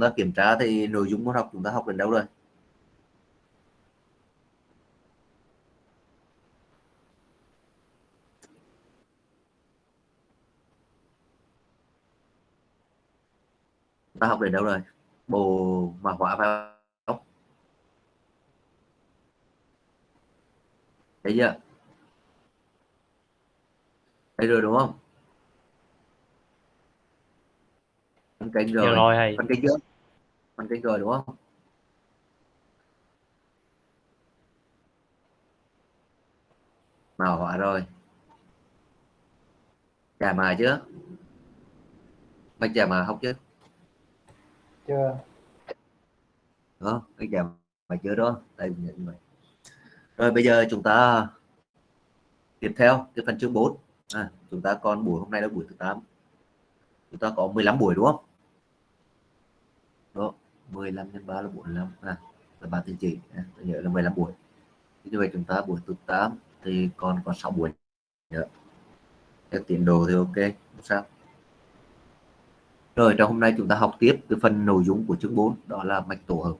ta kiểm tra thì nội dung môn học chúng ta học đến đâu rồi? Ta học đến đâu rồi? Bồ mã hóa phải không? Thấy chưa? Thấy rồi đúng không? Phân kênh rồi, rồi phân kênh trước phân kênh rồi đúng không? Màu họa rồi. Chà mà chưa mày chà mà học chưa chưa. Đó cái chà mà chưa đó? Đây mình nhận vậy rồi bây giờ chúng ta tiếp theo cái phần chương 4 à, chúng ta còn buổi hôm nay là buổi thứ 8 chúng ta có 15 buổi đúng không? Đó 15 nhân 3 là 45 à, là ba tiêu chỉ à, tôi nhớ là 15 buổi. Như vậy chúng ta buổi thứ 8 thì còn có 6 buổi. Dạ. Nữa theo tiến độ thì ok không sao. Rồi trong hôm nay chúng ta học tiếp cái phần nội dung của chương 4 đó là mạch tổ hợp.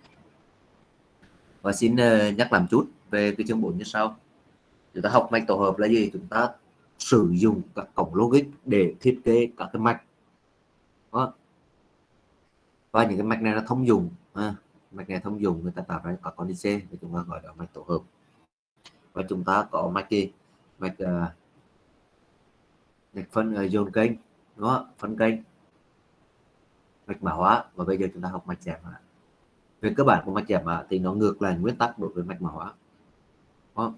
Và xin ờ, nhắc làm chút về cái chương 4 như sau. Chúng ta học mạch tổ hợp là gì? Chúng ta sử dụng các cổng logic để thiết kế các cái mạch. Đó và những cái mạch này là thông dụng à, mạch này thông dụng người ta tạo ra có con DC và chúng ta gọi là mạch tổ hợp. Và chúng ta có mạch gì? Mạch uh, mạch phân uh, dồn kênh đó phân kênh. Mạch mã hóa. Và bây giờ chúng ta học mạch giảm hóa. Về cơ bản của mạch giảm hóa thì nó ngược lại nguyên tắc đối với mạch mã hóa. Đó.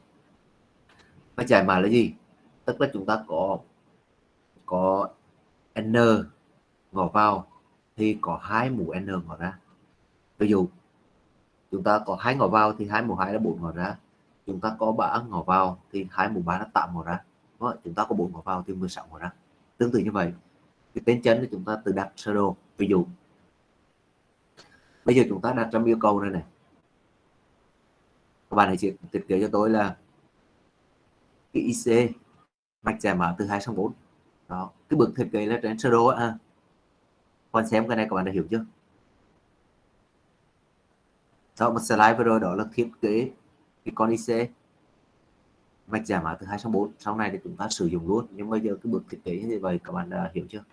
mạch giải mã là gì? Tức là chúng ta có có n ngỏ vào thì có hai mũ n ngỏ ra. Ví dụ, chúng ta có hai ngỏ vào thì hai mũ hai là bốn ngỏ ra. Chúng ta có ba ngỏ vào thì hai mũ ba là tám ngỏ ra. Đó. chúng ta có bốn ngỏ vào thì 16 ngỏ ra. Tương tự như vậy. Cái tên chân thì chúng ta tự đặt sơ đồ. Ví dụ, bây giờ chúng ta đặt trong yêu cầu này này. Các bạn hãy thiết kế cho tôi là cái IC mạch giải mã từ 2 sang 4 đó, cái bước thiết kế là trên sơ đồ à con xem cái này các bạn đã hiểu chưa? Đó một slide vừa rồi, đó là thiết kế cái con IC mạch giả mã từ 2 sang 4 sau này thì chúng ta sử dụng luôn. Nhưng bây giờ cái bước thiết kế như vậy các bạn đã hiểu chưa?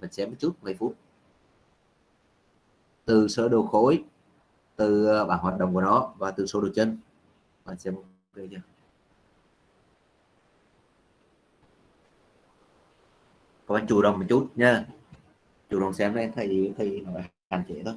Mình xem một chút mấy phút. Từ sơ đồ khối, từ ờ, bảng hoạt động của nó và từ số đồ chân. Bạn xem ok chưa? Các bạn chủ động một chút nha chủ động xem đây thầy thầy nói hạn chế thôi.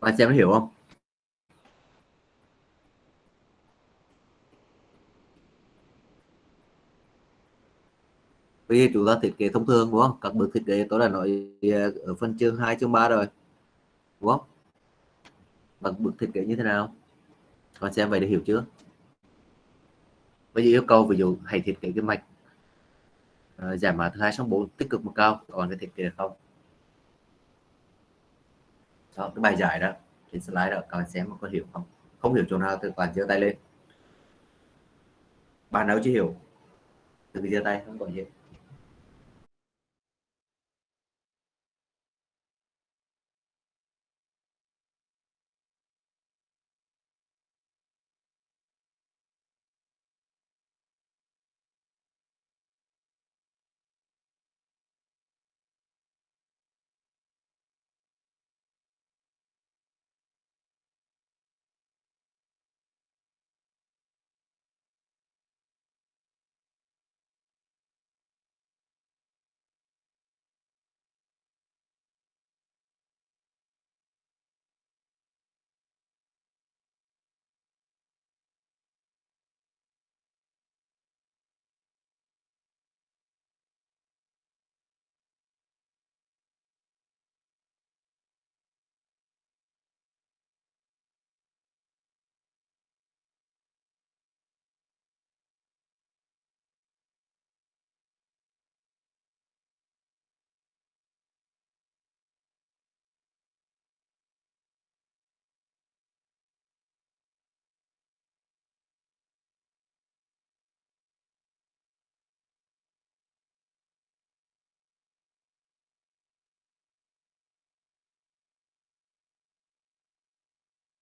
Bạn xem nó hiểu không? Bây giờ chúng ta thiết kế thông thường đúng không? Các bước thiết kế tôi đã nói ờ, ở phần chương 2 chương 3 rồi đúng không? Bằng bước thiết kế như thế nào? Bạn xem vậy để hiểu chưa? Bây giờ yêu cầu ví dụ hãy thiết kế cái mạch uh, giảm mã thứ hai sóng bốn tích cực một cao còn cái thiết kế được không? Chọn cái bài giải đó trên slide đó các bạn xem mà có hiểu không? Không hiểu chỗ nào thì các bạn giơ tay lên. Bạn nào chưa hiểu? Thì giơ tay, không có gì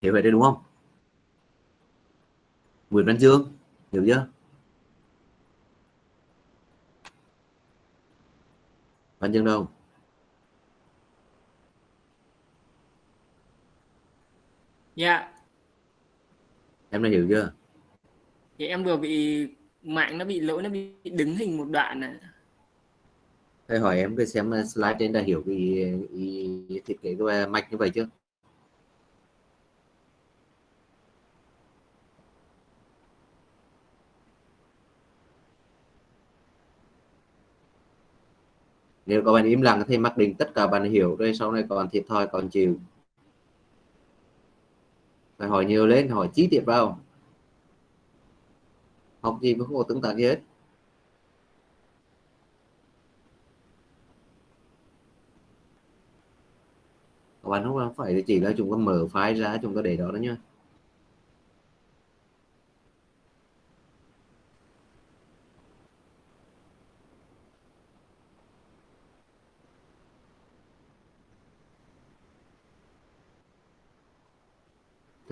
hiểu vậy đấy đúng không? Nguyễn Văn Dương hiểu chưa? Văn Dương đâu? Dạ. Em đã hiểu chưa? Thì em vừa bị mạng nó bị lỗi nó bị đứng hình một đoạn này Thầy hỏi em cái xem slide trên đã hiểu cái ý, ý thiết kế cái mạch như vậy chưa nếu các bạn im lặng thì mặc định tất cả bạn hiểu, rồi sau này còn thiệt thòi còn chịu. Phải hỏi nhiều lên, hỏi chi tiết vào. Học gì mà không có tương tác gì hết. Các bạn không phải chỉ là chúng ta mở file ra, chúng ta để đó đó nhá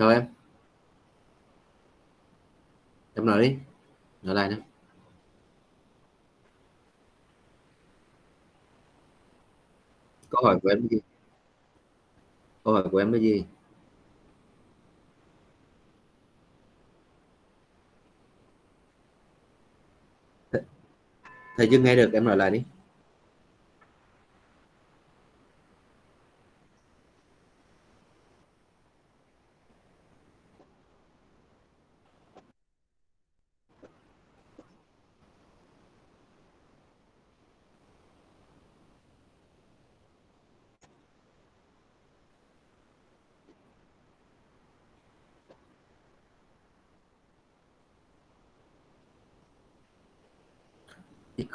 chào em. Em nói đi. Nói lại nữa câu hỏi của em là gì? Câu hỏi của em là gì? Thầy chưa nghe được, em nói lại đi.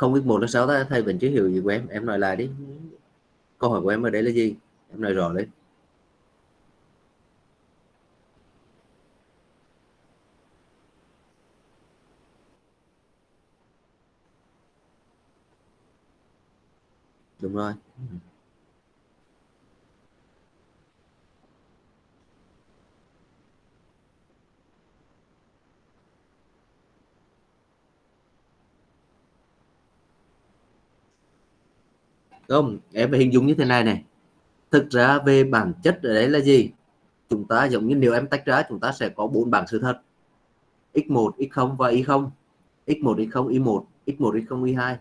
Không biết một đến sáu thay bình chưa hiểu gì của em. Em nói lại đi. Câu hỏi của em ở đây là gì? Em nói rõ lên đúng rồi. Không, em phải hình dung như thế này này. Thực ra về bản chất ở đấy là gì? Chúng ta giống như nếu em tách ra, chúng ta sẽ có bốn bảng sự thật. X1 x0 và y0 x1 y0 y1 x1 y0 y2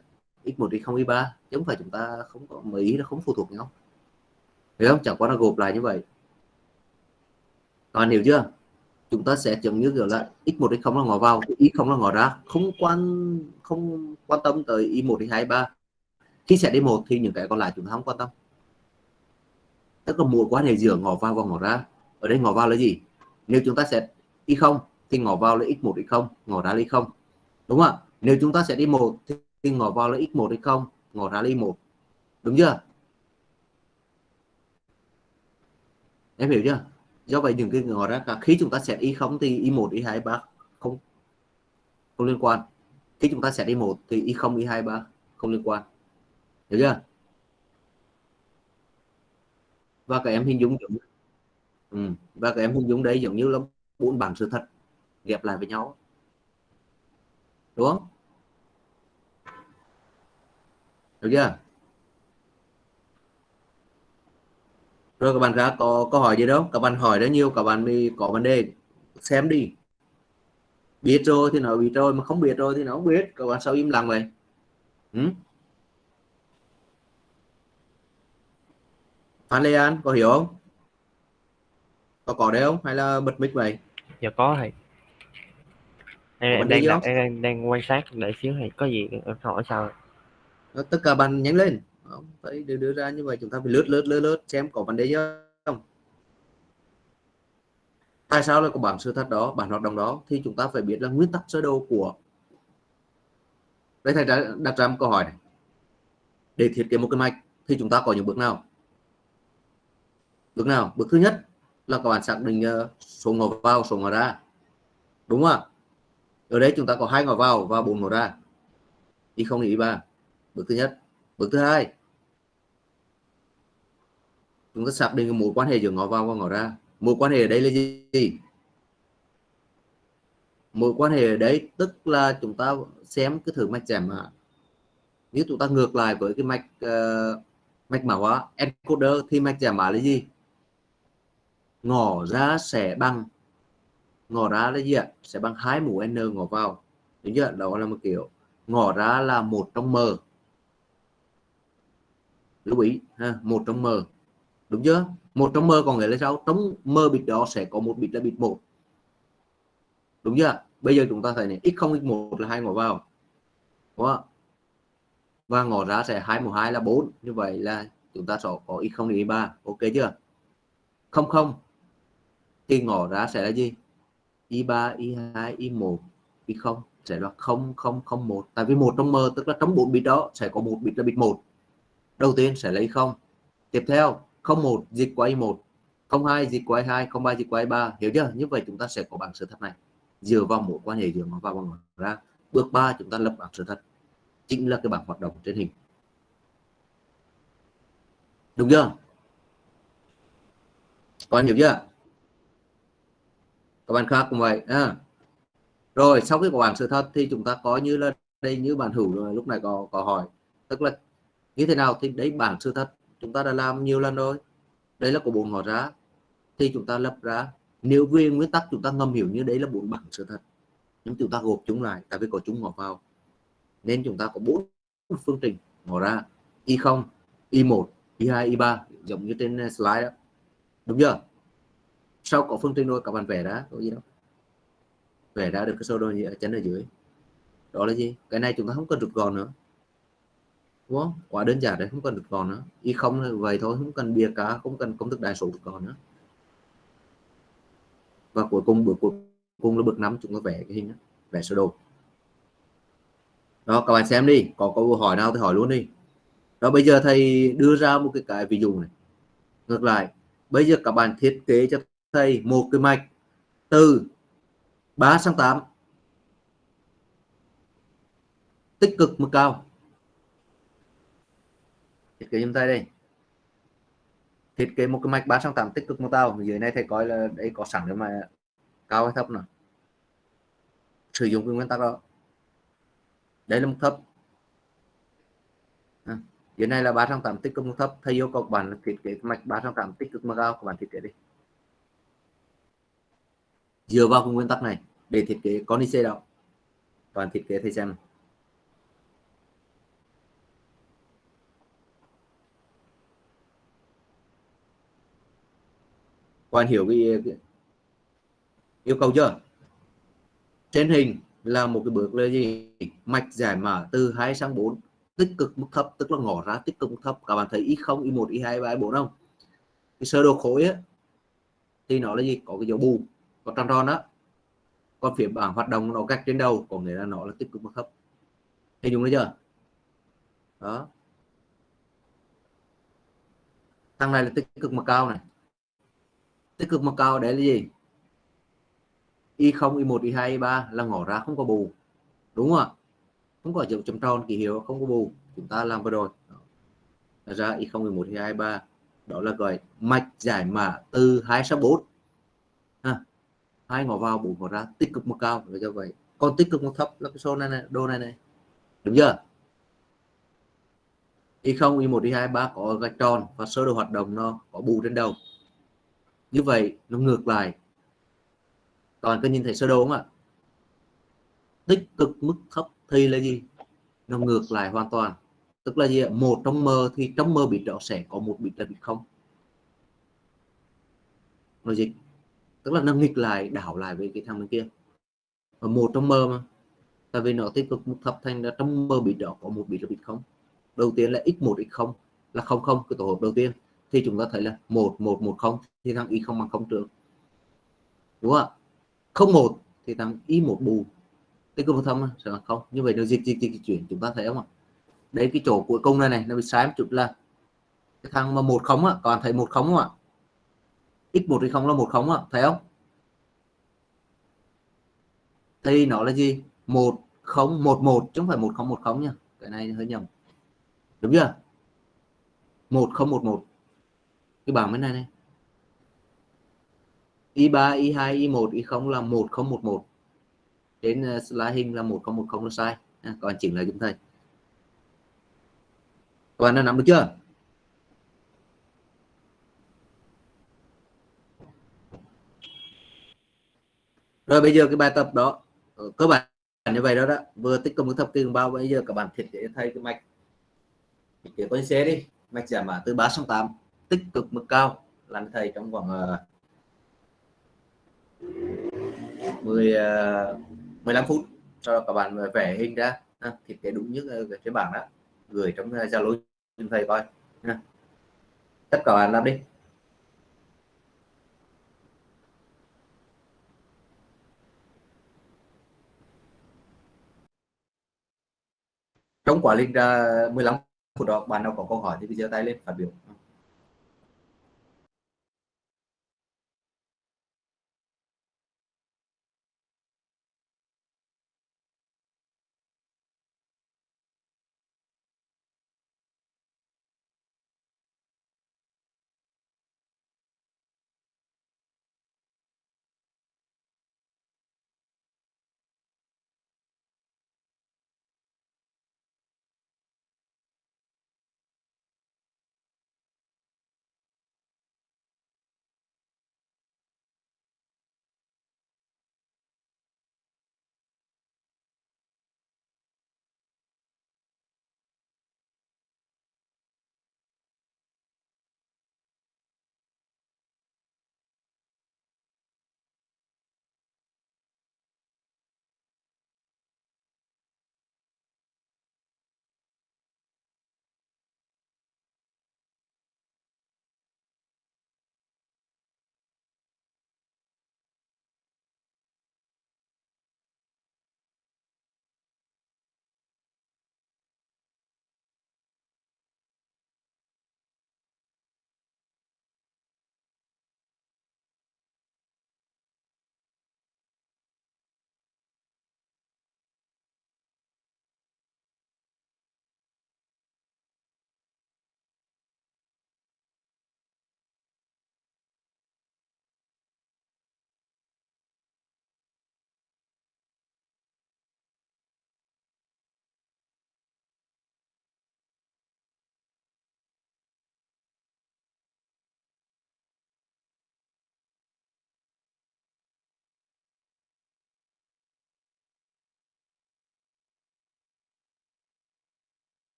x1 y0 y3 chứ không phải chúng ta không có mấy ý nó không phụ thuộc nhau. Hiểu không? Chẳng qua là gộp lại như vậy. Còn hiểu chưa? Chúng ta sẽ giống như kiểu là x1 x0 là ngỏ vào y0 là ngỏ ra. Không quan không quan tâm tới y1 y2 y3 khi sẽ đi một thì những cái còn lại chúng ta không quan tâm. Tức là một quan hệ giữa ngỏ vào và ngỏ ra. Ở đây ngỏ vào là gì? Nếu chúng ta sẽ y không thì ngỏ vào là x1 y không? Ngỏ ra là y không. Đúng không ạ? Nếu chúng ta sẽ đi một thì ngỏ vào là x1 y không? Ngỏ ra là y1 đúng chưa? Em hiểu chưa? Do vậy những cái ngỏ ra cả, khi chúng ta sẽ y không thì y1 y2 3 không không liên quan. Khi chúng ta sẽ đi một thì y không y2 3 không liên quan được chưa? Và các em hình dung giống ừ. và các em hình dung đấy giống như là bốn bản sự thật ghép lại với nhau. Đúng không? Được chưa? Rồi các bạn ra có câu hỏi gì đâu? Các bạn hỏi rất nhiều, các bạn đi có vấn đề xem đi. Biết rồi thì nó biết rồi, mà không biết rồi thì nó không biết. Các bạn sao im lặng vậy? Ừ? Phan Lê An có hiểu không? Có có đấy không? Hay là bật mic vậy? Dạ có thầy. Em, đang, đang, đang, đang quan sát để xíu thầy có gì em hỏi sao? Đó, tất cả bạn nhấn lên. Không, phải đưa, đưa ra như vậy chúng ta phải lướt lướt lướt lướt xem có vấn đề gì không? Tại sao lại có bản sự thật đó, bản hoạt động đó thì chúng ta phải biết là nguyên tắc sơ đồ của đây thầy đã đặt ra một câu hỏi này. Để thiết kế một cái mạch thì chúng ta có những bước nào? Bước nào? Bước thứ nhất là các bạn xác định ờ, số ngõ vào số ngõ ra. Đúng không ở đây chúng ta có hai ngõ vào và bốn ngõ ra. Y không ý ba. Bước thứ nhất. Bước thứ hai. Chúng ta xác định mối quan hệ giữa ngõ vào và ngõ ra. Mối quan hệ ở đây là gì? Mối quan hệ ở đấy tức là chúng ta xem cái thử mạch giảm mã nếu chúng ta ngược lại với cái mạch uh, mạch mã hóa encoder thì mạch giảm mã là gì? Ngỏ ra sẽ bằng. Ngỏ ra là gì ạ? Sẽ bằng hai mũ n ngỏ vào. Đúng chưa? Đó là một kiểu. Ngỏ ra là một trong m lưu ý, ha, một trong m đúng chưa? Một trong m còn nghĩa là sao? Trong m bit đó sẽ có một bit là bit một. Đúng chưa? Bây giờ chúng ta thấy này, x không x một là hai ngỏ vào. Đúng không? và ngỏ ra sẽ hai mũ hai là bốn. Như vậy là chúng ta sẽ có x không đến y ba. Ok chưa? Không không thì ngỏ ra sẽ là gì? Y ba, y hai, y một, y không? Sẽ là không không không một. Tại vì một trong m tức là trong bốn bit đó, sẽ có một bit là bit một. Đầu tiên sẽ lấy không. Tiếp theo, không một, dịch qua y một. Không hai, dịch qua y hai. Không ba, dịch qua y ba. Hiểu chưa? Như vậy chúng ta sẽ có bảng sự thật này. Dựa vào mối quan hệ giữa nó và bằng ra. Bước 3 chúng ta lập bảng sự thật. Chính là cái bảng hoạt động trên hình. Đúng chưa? Còn hiểu chưa? Các bạn khác cũng vậy à. rồi, sau khi có bảng sự thật thì chúng ta có như là đây như bạn hữu rồi, lúc này có có hỏi. Tức là như thế nào thì đấy bảng sự thật, chúng ta đã làm nhiều lần rồi. Đây là của bốn họ ra. Thì chúng ta lập ra, nếu về nguyên tắc chúng ta ngầm hiểu như đấy là bốn bảng sự thật, nhưng chúng ta gộp chúng lại, tại vì có chúng ngỏ vào, nên chúng ta có bốn phương trình ngỏ ra. Y 0 y 1 y 2 y 3 giống như trên uh, slide đó đúng chưa? Sau có phương trình rồi các bạn vẽ ra có gì đâu. Vẽ ra được cái sơ đồ gì ở chân ở dưới. Đó là gì? Cái này chúng ta không cần rút gọn nữa. Đúng không? Quá đơn giản đấy không cần rút gọn nữa. Y không vậy thôi không cần bìa cá không cần công thức đại số rút gọn nữa. Và cuối cùng bước cuối cùng là bước năm chúng ta vẽ cái hình đó, vẽ sơ đồ. Đó các bạn xem đi có câu hỏi nào thì hỏi luôn đi. Đó bây giờ thầy đưa ra một cái cái ví dụ này. Ngược lại bây giờ các bạn thiết kế cho thầy một cái mạch từ 3 sang 8 tích cực mức cao. Thiết kế dùm tay đây. Thiết kế một cái mạch 3 sang 8 tích cực mức cao. Dưới này thầy coi là đây có sẵn cái mà cao hay thấp nào? Sử dụng cái nguyên tắc đó. Đây là mức thấp. À, dưới này là 3 sang 8 tích cực mức thấp. Thầy yêu cầu bạn thiết kế mạch 3 sang 8 tích cực mức cao. Của bạn thiết kế đi dựa vào cái nguyên tắc này để thiết kế con IC đó toàn thiết kế thầy xem quan hiểu cái, cái yêu cầu chưa? Trên hình là một cái bước là gì? Mạch giải mã từ 2 sang 4 tích cực mức thấp tức là ngỏ ra tích cực mức thấp. Các bạn thấy y 0 y 1 y 2 y3 y4 không? Cái sơ đồ khối á thì nó là gì? Có cái dấu bù có tròn tròn đó còn phía bảng hoạt động nó gạch trên đầu, có nghĩa là nó là tích cực mức thấp hình dung thấy chưa? Đó. Thằng này là tích cực mà cao này. Tích cực mà cao đấy là gì? Y 0 y 1 y 2 y 3 là ngỏ ra không có bù. Đúng không ạ? Không có dấu chấm tròn, ký hiệu không có bù. Chúng ta làm vừa rồi. Đó. ra y 0 y 1 y 2 y 3 đó là gọi mạch giải mã từ 264 hai ngỏ vào bốn ngỏ ra tích cực mức cao là do vậy. Còn tích cực mức thấp là cái số này, này đô này này. Đúng chưa? Y không y một y 2 3 có gạch tròn và sơ đồ hoạt động nó có bù trên đầu. Như vậy nó ngược lại. Toàn cứ nhìn thấy sơ đồ không ạ? Tích cực mức thấp thì là gì? Nó ngược lại hoàn toàn. Tức là gì một trong mơ thì trong mơ bị đó sẽ có một bị là bị không? Logic tức là nó nghịch lại, đảo lại với cái thằng bên kia. Và một trong mơ mà. Tại vì nó tích cực một thập thành là trong mơ bị đó có một bị là bị không. Đầu tiên là x1 x0 là không không, cái tổ hợp đầu tiên. Thì chúng ta thấy là một một một không, thì thằng y không bằng không trường đúng không ạ? Không một, thì thằng y một bù. Tích cực thâm sẽ là không. Như vậy nó dịch dịch dịch chuyển, chúng ta thấy không ạ? Đấy, cái chỗ cuối cùng này này, nó bị sai một chút là cái thằng mà một không á, còn thấy một không không ạ? X một thì không là một không ạ thấy không? Thì nó là gì? một không một một chứ không phải một không một không nha. Cái này hơi nhầm. Đúng chưa? một không một một. Cái bảng bên này này. Y3, Y2, Y1, Y0 là 1011 đến ờ, slide hình là 1010 là sai. À, còn chỉnh lại chúng thầy. Các bạn đã nắm được chưa? Rồi bây giờ cái bài tập đó ờ, cơ bản như vậy đó đó vừa tích công thập kinh bao bây giờ các bạn thiết kế thay cái mạch. Thiết kế con xe đi mạch giảm mã từ 3 sang 8 tích cực mức cao là thầy trong khoảng uh, 10 uh, 15 phút sau đó các bạn vẽ hình ra. Ha, thiết kế đúng như uh, cái bảng đó gửi trong zalo uh, thầy coi. Tất cả bạn làm đi. Trong quá trình ra 15 phút đó, bạn nào có câu hỏi thì giơ tay lên, phát biểu.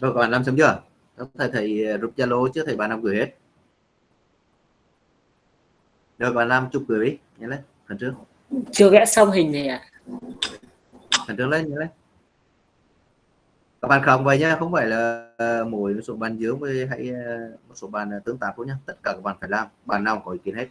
Rồi các bạn làm xong chưa? Thầy thầy group zalo chứ thầy bạn làm gửi hết. Các bạn làm chụp gửi đi nhớ lên phần trước. Chưa vẽ xong hình này à phần trước lên nhớ lên. Các bạn không vậy nhá không phải là uh, mỗi số bàn dưới với hay uh, một số bàn tương tác thôi nhá tất cả các bạn phải làm bàn nào có ý kiến hết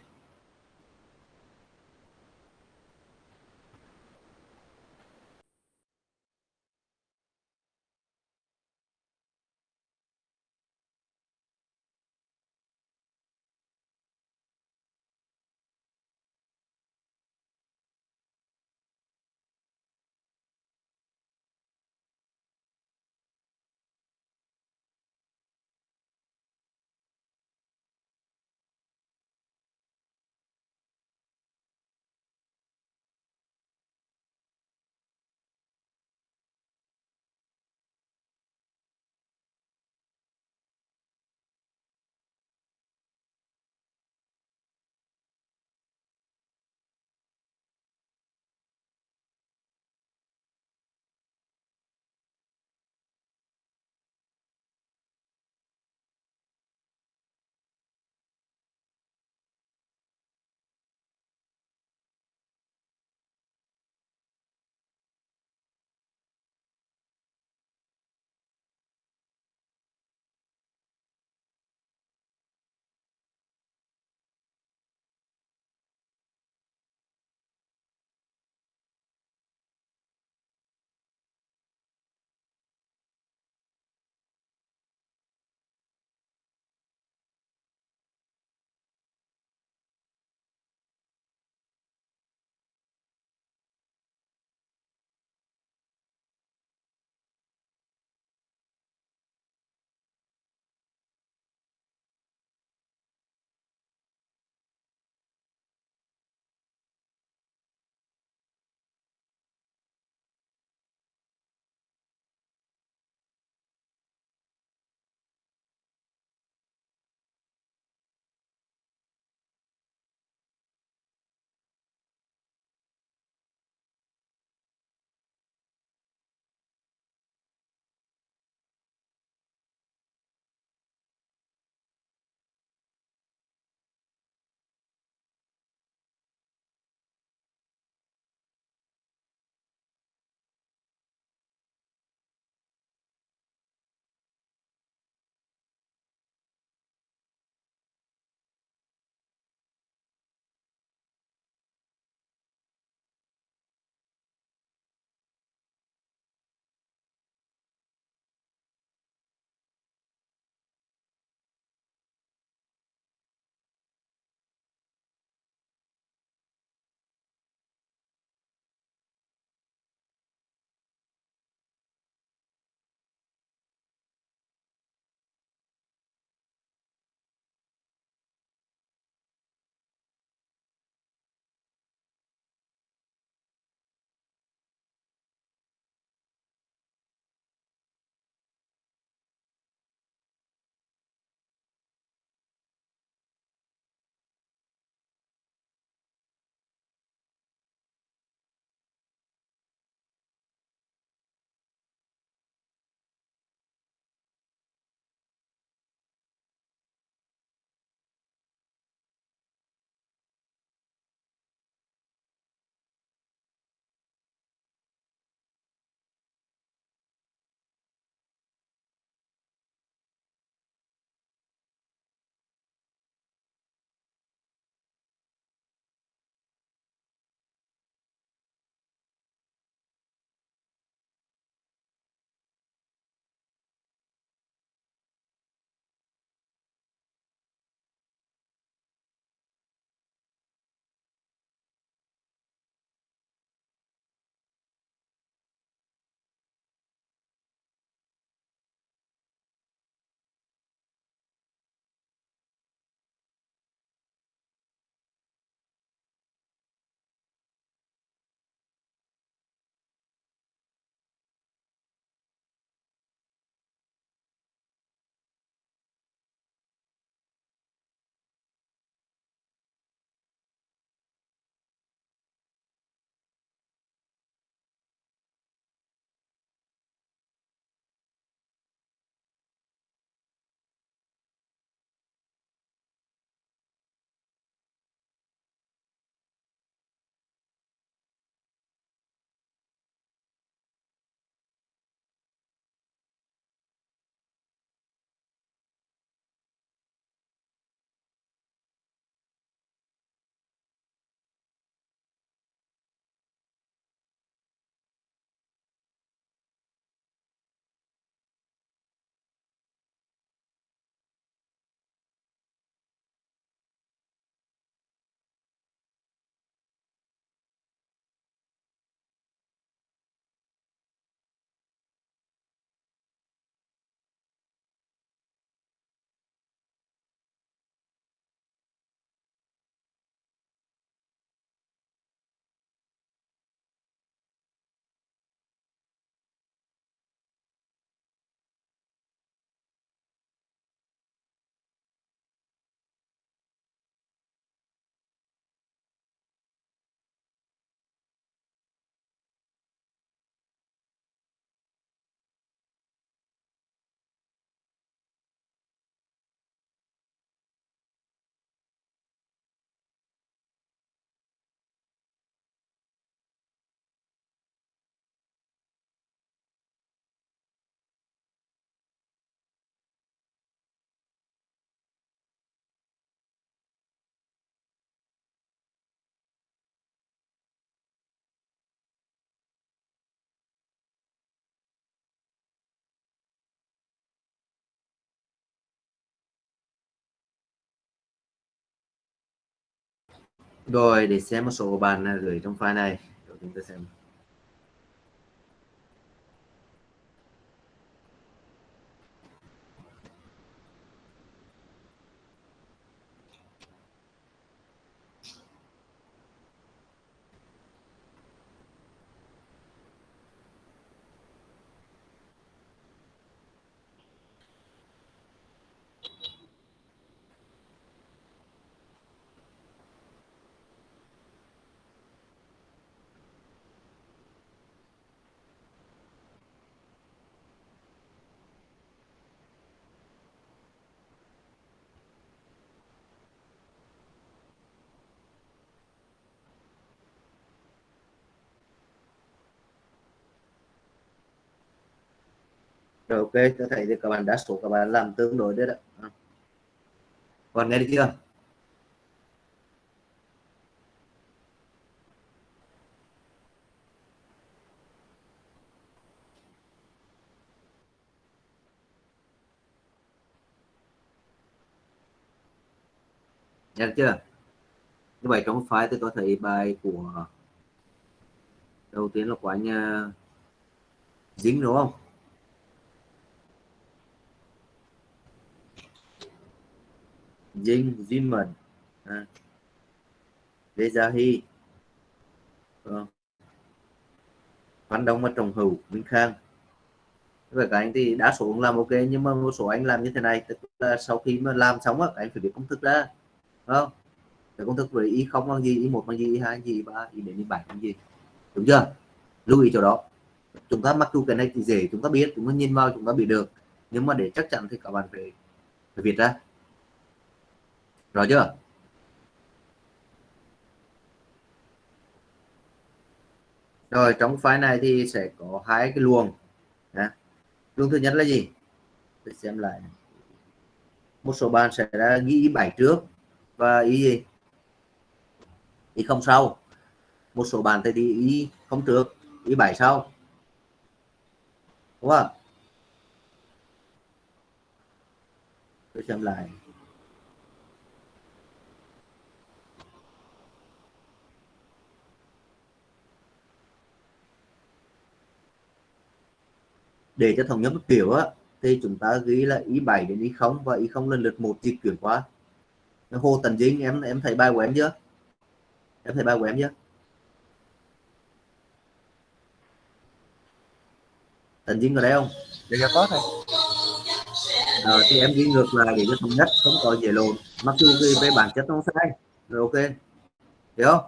rồi để xem một số bạn gửi trong file này. Để chúng ta xem. Rồi, ok, tôi thấy thì các bạn đa số các bạn làm tương đối đấy đó. À. Còn nghe được chưa? Nghe được chưa? Như vậy trong file tôi có thấy bài của, đầu tiên là của anh à, dính đúng không? Dinh Zimmerman à. Vezahi. Vâng. Phan Đông và Trọng Hữu, Minh Khang. Vậy các anh thì đa số cũng làm ok, nhưng mà một số anh làm như thế này, tức là sau khi mà làm xong á, anh phải biết công thức ra. Không? Phải công thức về y không bằng gì, y một bằng gì, y hai gì ba, y đến y bảy bằng gì. Đúng chưa? Lưu ý chỗ đó. Chúng ta mặc dù cái này thì dễ, chúng ta biết, chúng ta nhìn vào, chúng ta biết được. Nhưng mà để chắc chắn thì các bạn phải phải viết ra rồi chưa? Rồi, trong file này thì sẽ có hai cái luồng Đó. luồng thứ nhất là gì? Để xem lại. Một số bạn sẽ đã ghi ý bảy trước. Và ý gì? Ý không sau. Một số bạn thì đi ý không trước ý bài sau. Đúng không? Tôi xem lại. Để cho thống nhất một kiểu á thì chúng ta ghi là ý 7 đến ý không và ý không lần lượt một di chuyển qua. Hồ tần dính em em thấy bài của em chưa? Em thấy bài của em chưa? Tần dính ở đây không? Để cho có thôi. À, thì em ghi ngược lại để cho thống nhất không có dễ lộn. Mặc dù cái về bản chất không sai rồi ok. Hiểu không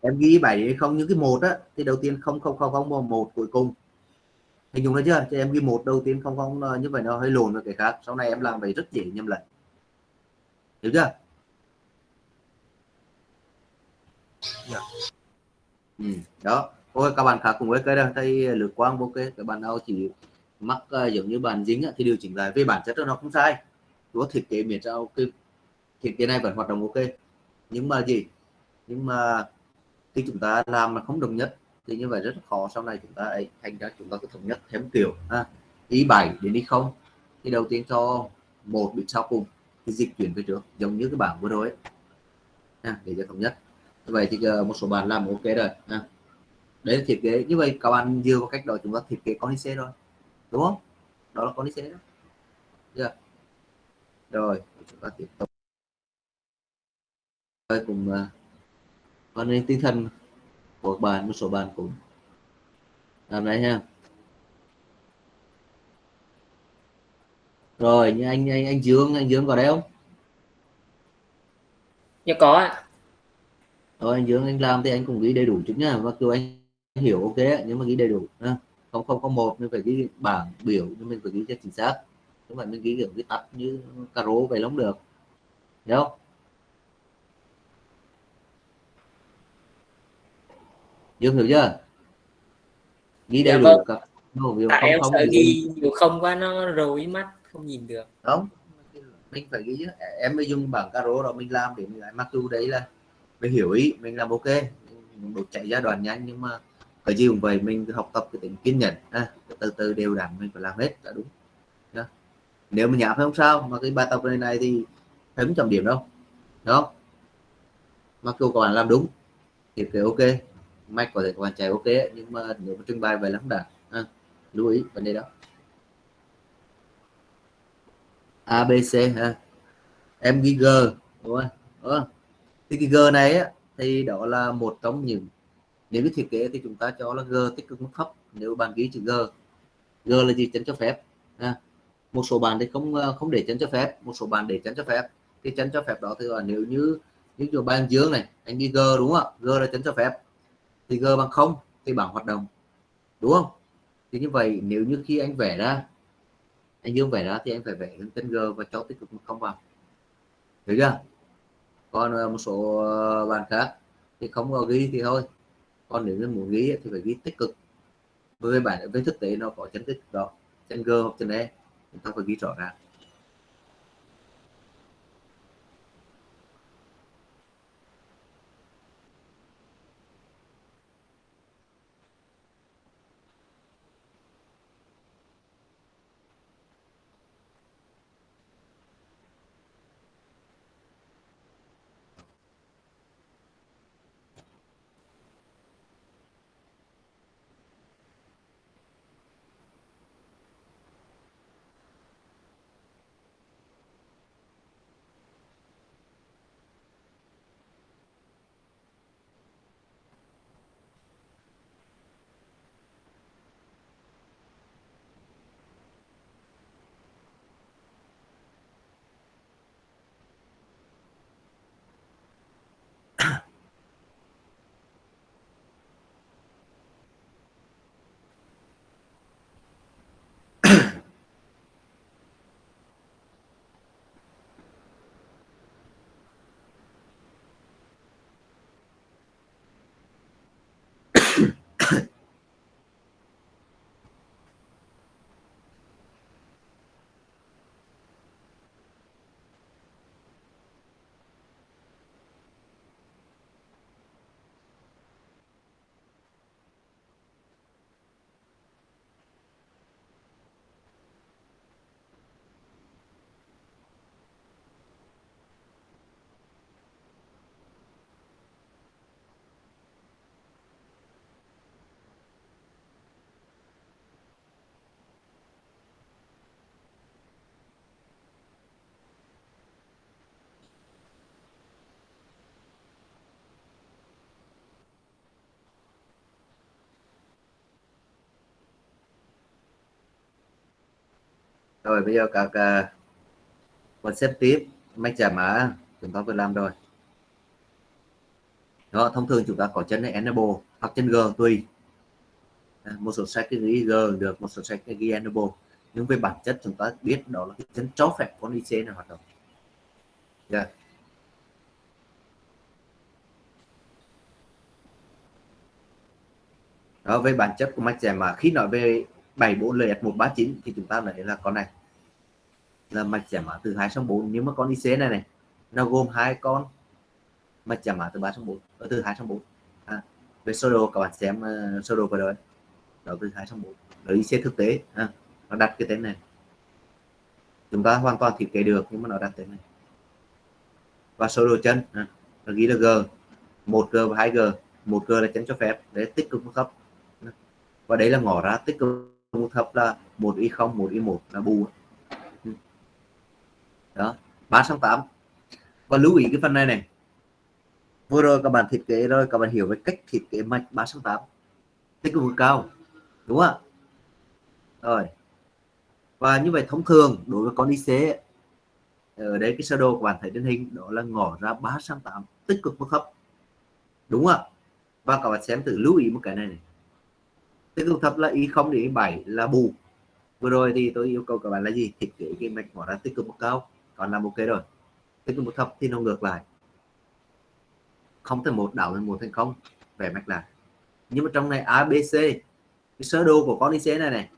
em ghi bảy không những cái một á thì đầu tiên không không không không một cuối cùng. Hình dung thấy chưa? Cho em ghi một đầu tiên không không như vậy nó hơi lồn với cái khác. Sau này em làm vậy rất dễ nhầm lẫn. Hiểu chưa? Dạ. ừ, đó. Ôi, các bạn khác cùng với cái đây thấy lượt quang ok các bạn nào chỉ mắc uh, giống như bàn dính thì điều chỉnh lại. Về bản chất nó không sai. Có thiết kế miễn sao cái thiết kế này vẫn hoạt động ok. Nhưng mà gì? Nhưng mà khi chúng ta làm mà không đồng nhất thì như vậy rất khó. Sau này chúng ta ấy thành ra chúng ta cứ thống nhất thêm kiểu ha ý 7 đến đi không. Thì đầu tiên cho một bị sau cùng thì dịch chuyển về trước giống như cái bảng vừa rồi ha, à, để cho thống nhất. Như vậy thì ờ, một số bạn làm ok rồi ha. đấy là thiết kế. Như vậy các bạn dựa vào cách đó chúng ta thiết kế con IC rồi đúng không? Đó là con IC đó. Yeah. rồi chúng ta tiếp tục. Rồi cùng uh, cho nên tinh thần của bạn một số bạn cũng làm đấy ha. Rồi như anh anh anh Dương anh Dương có đấy không? Dạ có ạ. Rồi anh Dương anh làm thì anh cũng ghi đầy đủ chứ nhá mặc dù anh hiểu ok nhưng mà ghi đầy đủ ha. Không không không một mình phải ghi bảng biểu nhưng mình phải ghi cho chính xác. Không phải mình ghi kiểu cái tắt như caro vậy không được. Hiểu không Dương hiểu chưa? Ghi đầy Dạ đủ vâng. các no, tại không em không sợ thì- ghi nhiều không quá nó rối mắt không nhìn được. Đúng mình phải ghi chứ. em mới dùng bảng caro đó mình làm để mình lại mặc dù đấy là mình hiểu ý mình làm ok. Mình đột chạy giai đoạn nhanh nhưng mà cái gì cũng vậy mình học tập cái tính kiên nhẫn à, từ từ đều đặn mình phải làm hết là đúng. Đó. nếu mà thì không sao mà cái bài tập này này thì phải không chấm điểm đâu. Đó mặc dù các bạn làm đúng kế ok mạch có thể hoàn chạy ok nhưng mà nếu mà trình bày vậy là không đạt à, lưu ý vấn đề đó. ABC ha. Em ghi G đúng không? Đúng không? thì cái G này á, thì đó là một trong những nếu cái thiết kế thì chúng ta cho là G tích cực mức thấp nếu bạn ghi chữ G. G là gì? Chấn cho phép ha. một số bạn thì không ờ, không để chấn cho phép một số bạn để chấn cho phép. Cái chấn cho phép đó thì là nếu như những chỗ ban dương này anh ghi G đúng không ạ? G là chấn cho phép thì G bằng không thì bảng hoạt động. Đúng không? Thì như vậy, nếu như khi anh vẽ ra, anh dương vẽ ra thì anh phải vẽ lên tên G và cho tích cực không vào. Được chưa? Còn ờ, một số ờ, bạn khác thì không có ghi thì thôi. Còn nếu như muốn ghi thì phải ghi tích cực. Với bản với thực tế nó có chân tích đó, chân G hoặc chân E chúng ta phải ghi rõ ràng. Rồi bây giờ các uh, concept tiếp mạch trả mã chúng ta vừa làm rồi. Đó thông thường chúng ta có chân enable hoặc chân g tùy. À, một số sách ghi g được một số sách ghi enable nhưng về bản chất chúng ta biết đó là cái chân cho phép con IC này hoạt động. Yeah. đó về bản chất của mạch giải mã khi nói về 74 LS 139 thì chúng ta lấy là con này. Là mạch giải mã từ 2 sang 4 nhưng mà con IC này này nó gồm hai con mạch giải mã từ 3 sang 4 ở từ 2 sang 4 à, về sơ đồ các bạn xem uh, sơ đồ vừa rồi. Đó từ 2 sang 4 là IC thực tế à, nó đặt cái tên này. Chúng ta hoàn toàn thiết kế được nhưng mà nó đặt tên này. Và sơ đồ chân à, nó ghi là G. 1G và 2G 1G là chân cho phép để tích cực thấp và đấy là ngỏ ra tích cực thấp là một y không, một y một là bù. Ừ. Đó 308 và lưu ý cái phần này này. Vừa rồi các bạn thiết kế rồi, các bạn hiểu về cách thiết kế mạch 308 tích cực cao, đúng không ạ? Rồi. Và như vậy thông thường đối với con IC ở đây cái sơ đồ của bạn thấy trên hình, đó là ngỏ ra 308 tích cực mức thấp đúng không ạ? Và các bạn xem thử lưu ý một cái này này tích cực thấp là y không đến 7 là bù. Vừa rồi thì tôi yêu cầu các bạn là gì? Thiết kế cái mạch ngỏ ra tích cực một cao. Còn làm ok rồi. Tích cực một thấp thì nó ngược lại. Không thành một, đảo thành một thành không. Về mạch là. Nhưng mà trong này ABC cái sơ đồ của con IC này này.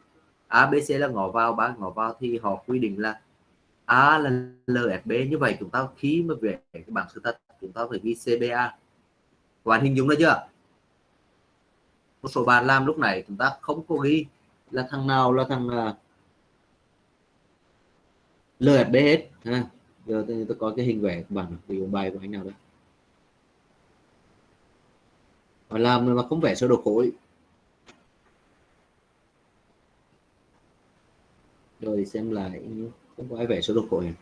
ABC là ngỏ vào, ba ngỏ vào thì họ quy định là A là LFB như vậy chúng ta khi mà về cái bảng sự thật, chúng ta phải ghi CBA các bạn hình dung được chưa? Một số bạn làm lúc này chúng ta không có ghi là thằng nào là thằng à, uh, LFB hết ha. giờ tôi, tôi có cái hình vẽ của bạn ví dụ bài của anh nào đó. Mà làm mà không vẽ sơ đồ khối. Rồi xem lại không có ai vẽ sơ đồ khối.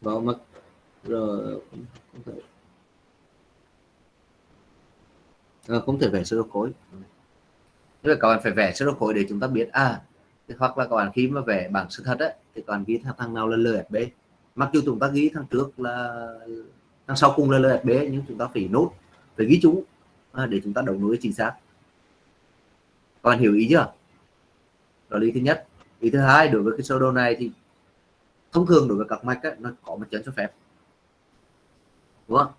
Vào mặt rồi không phải ừ, không thể vẽ sơ đồ khối. Tức là các bạn phải vẽ sơ đồ khối để chúng ta biết à hoặc là các bạn khi mà vẽ bảng sự thật ấy, thì các bạn ghi thằng, thằng nào là LSB mặc dù chúng ta ghi thằng trước là thằng sau cùng là LSB nhưng chúng ta phải nốt phải ghi chúng à, để chúng ta đầu nối chính xác. Các bạn hiểu ý chưa? Đó lý thứ nhất. Ý thứ hai đối với cái sơ đồ này thì thông thường đối với các mạch ấy, nó có một chấn cho phép. Đúng không?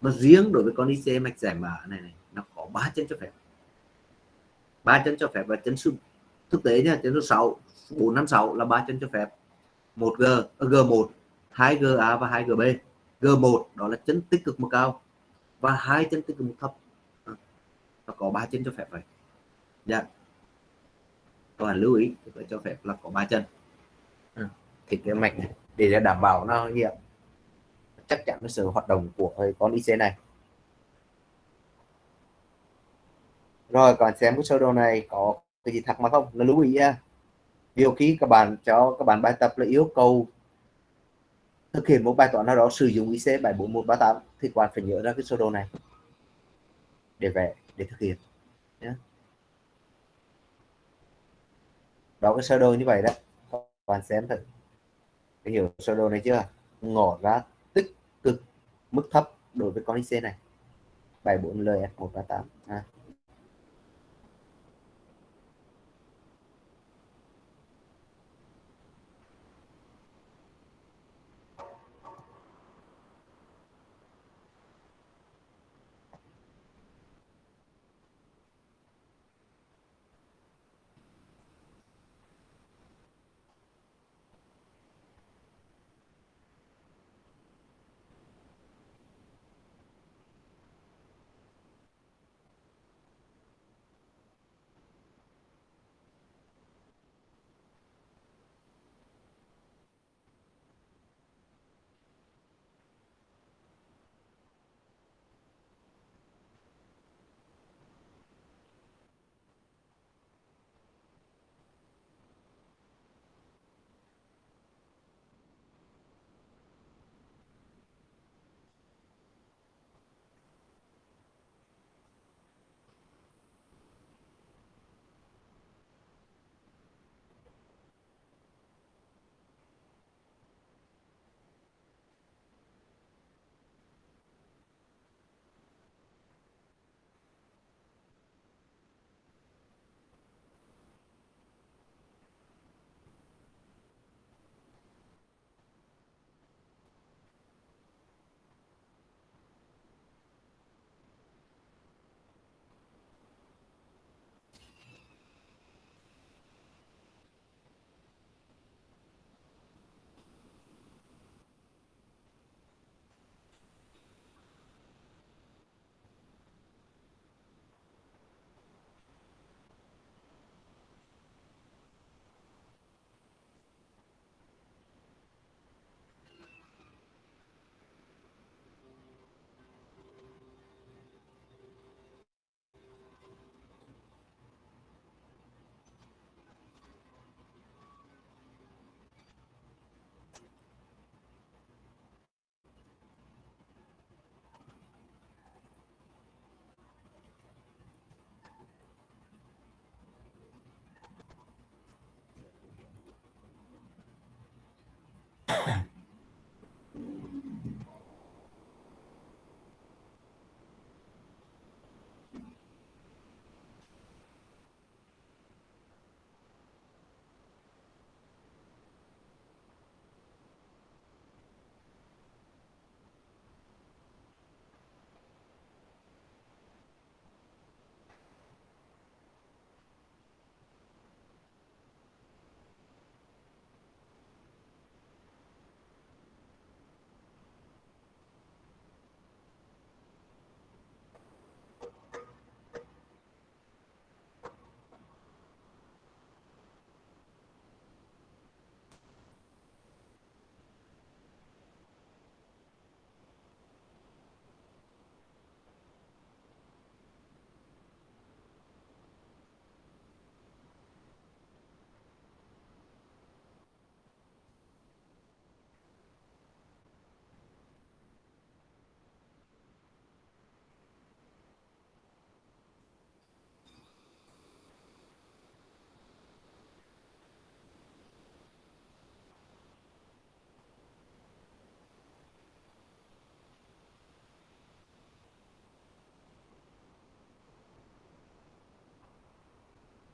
Mà riêng đối với con IC mạch giải mã này này nó có ba chân cho phép. Ba chân cho phép và chân số thực tế nha, chân số 6 456 là ba chân cho phép. 1G G1 2GA và 2GB G1 đó là chân tích cực mức cao và hai chân tích cực mức thấp. Nó có ba chân cho phép vậy. Dạ. Các bạn lưu ý phải cho phép là có ba chân. Ừ. Thì cái mạch này, để đảm bảo nó gì chắc chắn sự hoạt động của con IC này. Rồi còn xem cái sơ đồ này có cái gì thắc mắc không? Là lưu ý nha. Điều khi các bạn cho các bạn bài tập là yêu cầu thực hiện một bài toán nào đó, sử dụng IC 74138 thì các bạn phải nhớ ra cái sơ đồ này để vẽ, để thực hiện nhé đó, cái sơ đồ như vậy đó. Các bạn xem thử. Để hiểu sơ đồ này chưa? Ngỏ ra tích cực, mức thấp đối với con IC này. 74 LS 138 à.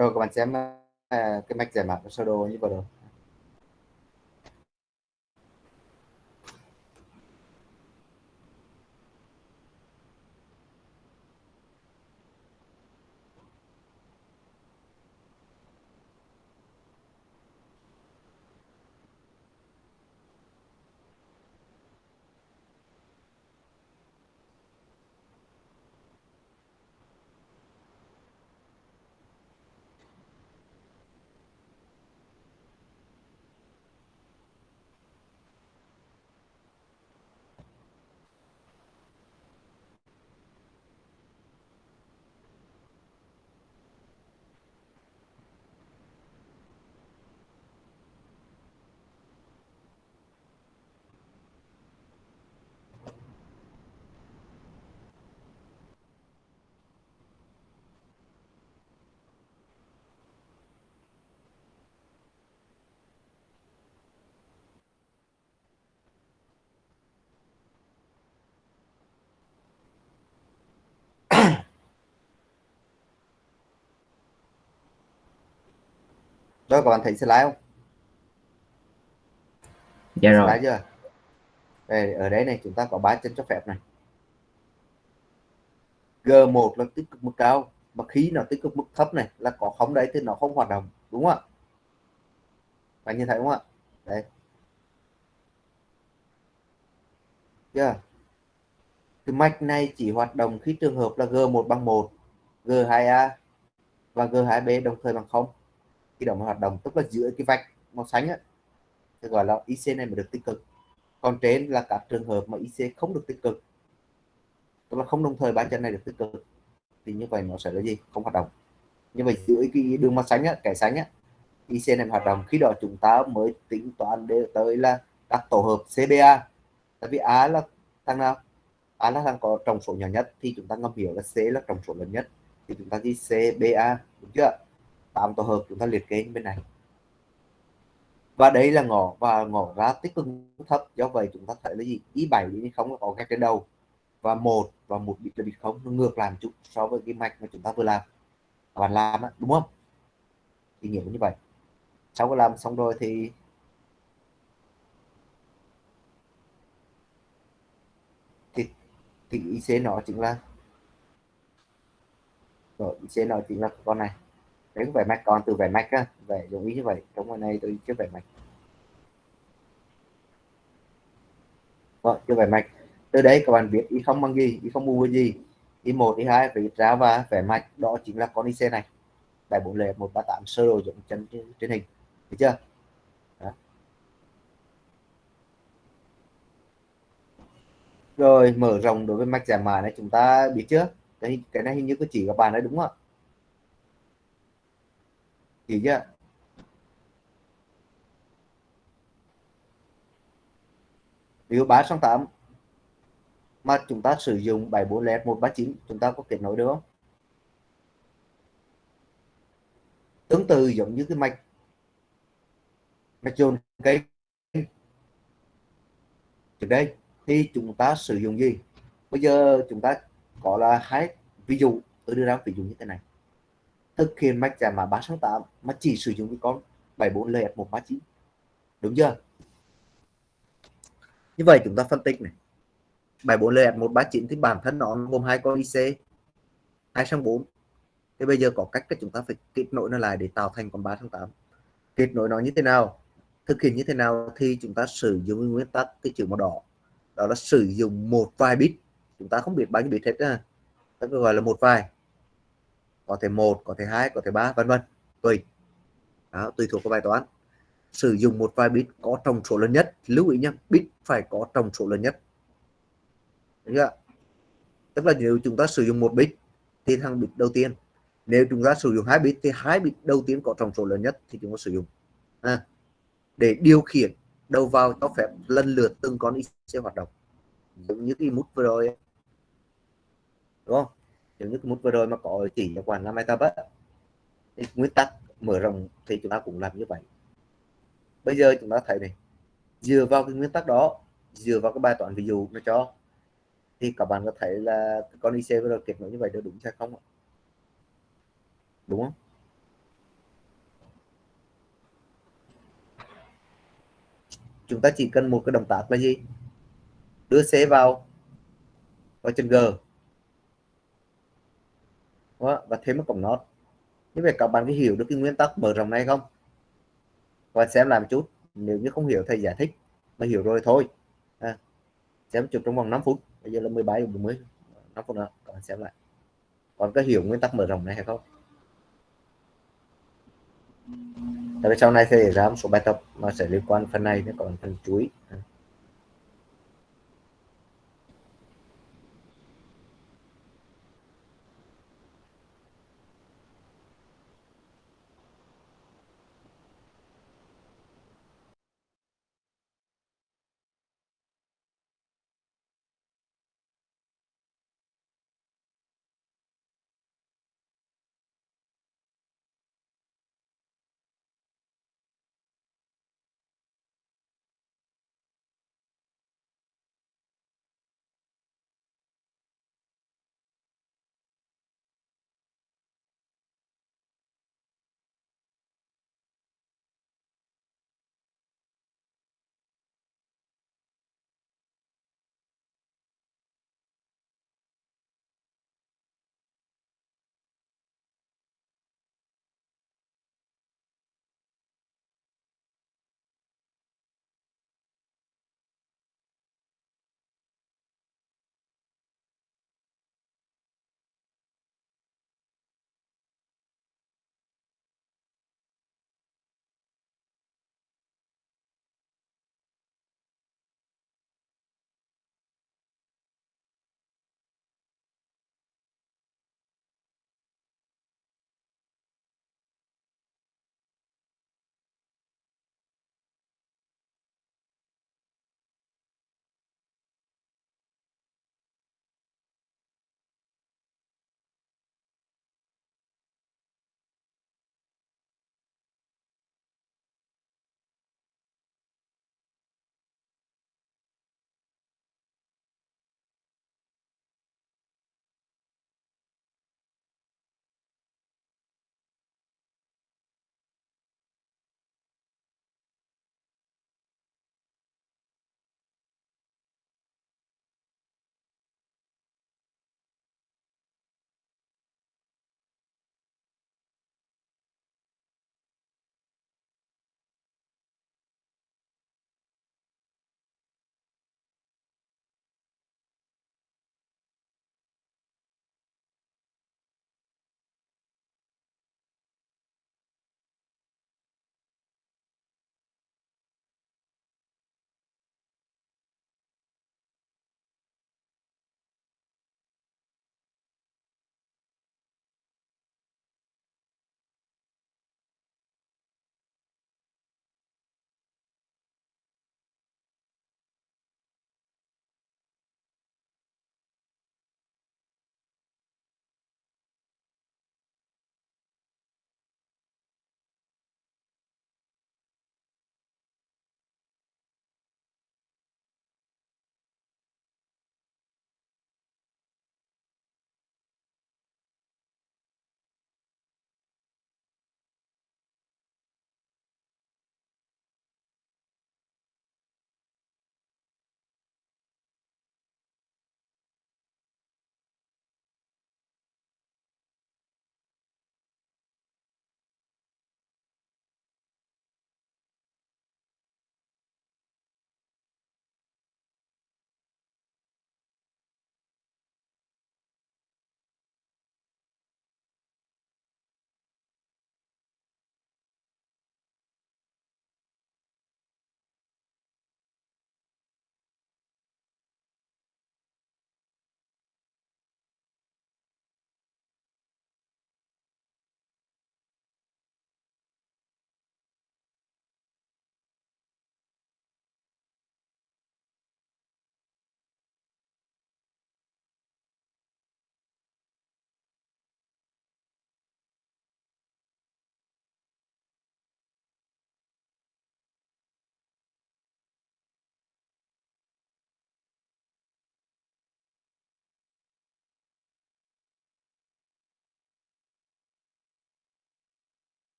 Rồi các bạn xem à, cái mạch giải mã sơ đồ như vừa rồi. Rồi các bạn thấy slide không? Dạ rồi. slide chưa? Đây ở đây này chúng ta có ba chân cho phép này. G1 là tích cực mức cao mà khí nào tích cực mức thấp này là có không đấy thì nó không hoạt động đúng không ạ? Bạn nhìn thấy đúng không ạ? Đây chưa? Cái mạch này chỉ hoạt động khi trường hợp là G1 bằng 1 G2A và G2B đồng thời bằng 0 khi đồng hoạt động, tức là giữa cái vạch màu xanh á thì gọi là IC này mới được tích cực. Còn trên là các trường hợp mà IC không được tích cực, tức là không đồng thời ba chân này được tích cực, thì như vậy nó sẽ là gì? Không hoạt động. Như vậy giữa cái đường màu xanh á kẻ xanh á IC này hoạt động, khi đó chúng ta mới tính toán để tới là các tổ hợp CBA tại vì A là thằng nào? A là thằng có trọng số nhỏ nhất, thì chúng ta ngầm hiểu là C là trọng số lớn nhất, thì chúng ta ghi CBA đúng chưa? Tám tổ hợp chúng ta liệt kê bên này. Và đây là ngõ và ngõ ra tích cực thấp. Do vậy chúng ta thấy là gì? Y bảy đi không có gạch trên đầu. Và một và một bit là bit không. Nó ngược làm chút so với cái mạch mà chúng ta vừa làm. Bạn làm đó, đúng không? Thì nghĩa như vậy. Sau khi làm xong rồi thì thì thì IC nó chính là rồi IC nó chính là con này đấy về mạch còn từ về mạch á vẽ giống như vậy, trong hôm nay tôi chưa về mạch rồi vâng, chưa về mạch từ đấy các bạn biết y không bằng gì, y không mua gì. Y một, y hai phải ra và về mạch đó chính là con IC này. Bài bốn lẻ, một, ba, tám, sơ đồ dụng chân trên hình. Được chưa? Đó. rồi, mở rộng đối với mạch giải mã này, chúng ta biết chưa? Cái cái này hình như có chỉ các bạn đấy, đúng không ạ? Tiga điều ví 368 mà chúng ta sử dụng 74 LED 139 chúng ta có kết nối được không? Tương tự giống như cái mạch mạch dồn cây. Trước đây thì chúng ta sử dụng gì? Bây giờ chúng ta có là hai ví dụ, tôi đưa ra ví dụ như thế này thực hiện mạch giải mã 368 mà chỉ sử dụng cái con 74 LF 139 đúng chưa? Như vậy chúng ta phân tích này. 74 LF 139 thì bản thân nó gồm hai con IC 204 thì bây giờ có cách là chúng ta phải kết nối nó lại để tạo thành con 368 kết nối nó như thế nào? Thực hiện như thế nào thì chúng ta sử dụng nguyên tắc cái chữ màu đỏ. Đó là sử dụng một vài bit. Chúng ta không biết bao nhiêu bit hết á. Ta gọi là một vài có thể một có thể hai có thể ba vân vân. Tùy. Đó, tùy thuộc vào bài toán. Sử dụng một vài bit có trong số lớn nhất. Lưu ý nhé bit phải có trong số lớn nhất. Đúng chưa? tức là nếu chúng ta sử dụng một bit thì thằng bit đầu tiên. Nếu chúng ta sử dụng hai bit thì hai bit đầu tiên có trong số lớn nhất thì chúng ta sử dụng. À, để điều khiển đầu vào cho phép lần lượt từng con IC hoạt động. Giống như cái mút vừa rồi đúng không? giống như cái mút vừa rồi mà có chỉ cho quản làm MetaB thì nguyên tắc mở rộng thì chúng ta cũng làm như vậy. Bây giờ chúng ta thấy này, dựa vào cái nguyên tắc đó, dựa vào cái bài toán ví dụ nó cho, thì các bạn có thấy là con IC vừa rồi kết nối như vậy được đúng hay không đúng không? Chúng ta chỉ cần một cái động tác là gì? Đưa C vào vào chân G. Đó, và thêm một cổng nót như vậy các bạn có hiểu được cái nguyên tắc mở rộng này không? Và xem làm chút nếu như không hiểu thầy giải thích mà hiểu rồi thôi. À, xem chụp trong vòng 5 phút. Bây giờ là 17 40 5 phút nữa các bạn xem lại. Còn có hiểu nguyên tắc mở rộng này hay không? Tại vì sau này thầy ra một số bài tập mà sẽ liên quan phần này nó còn phần chuối à.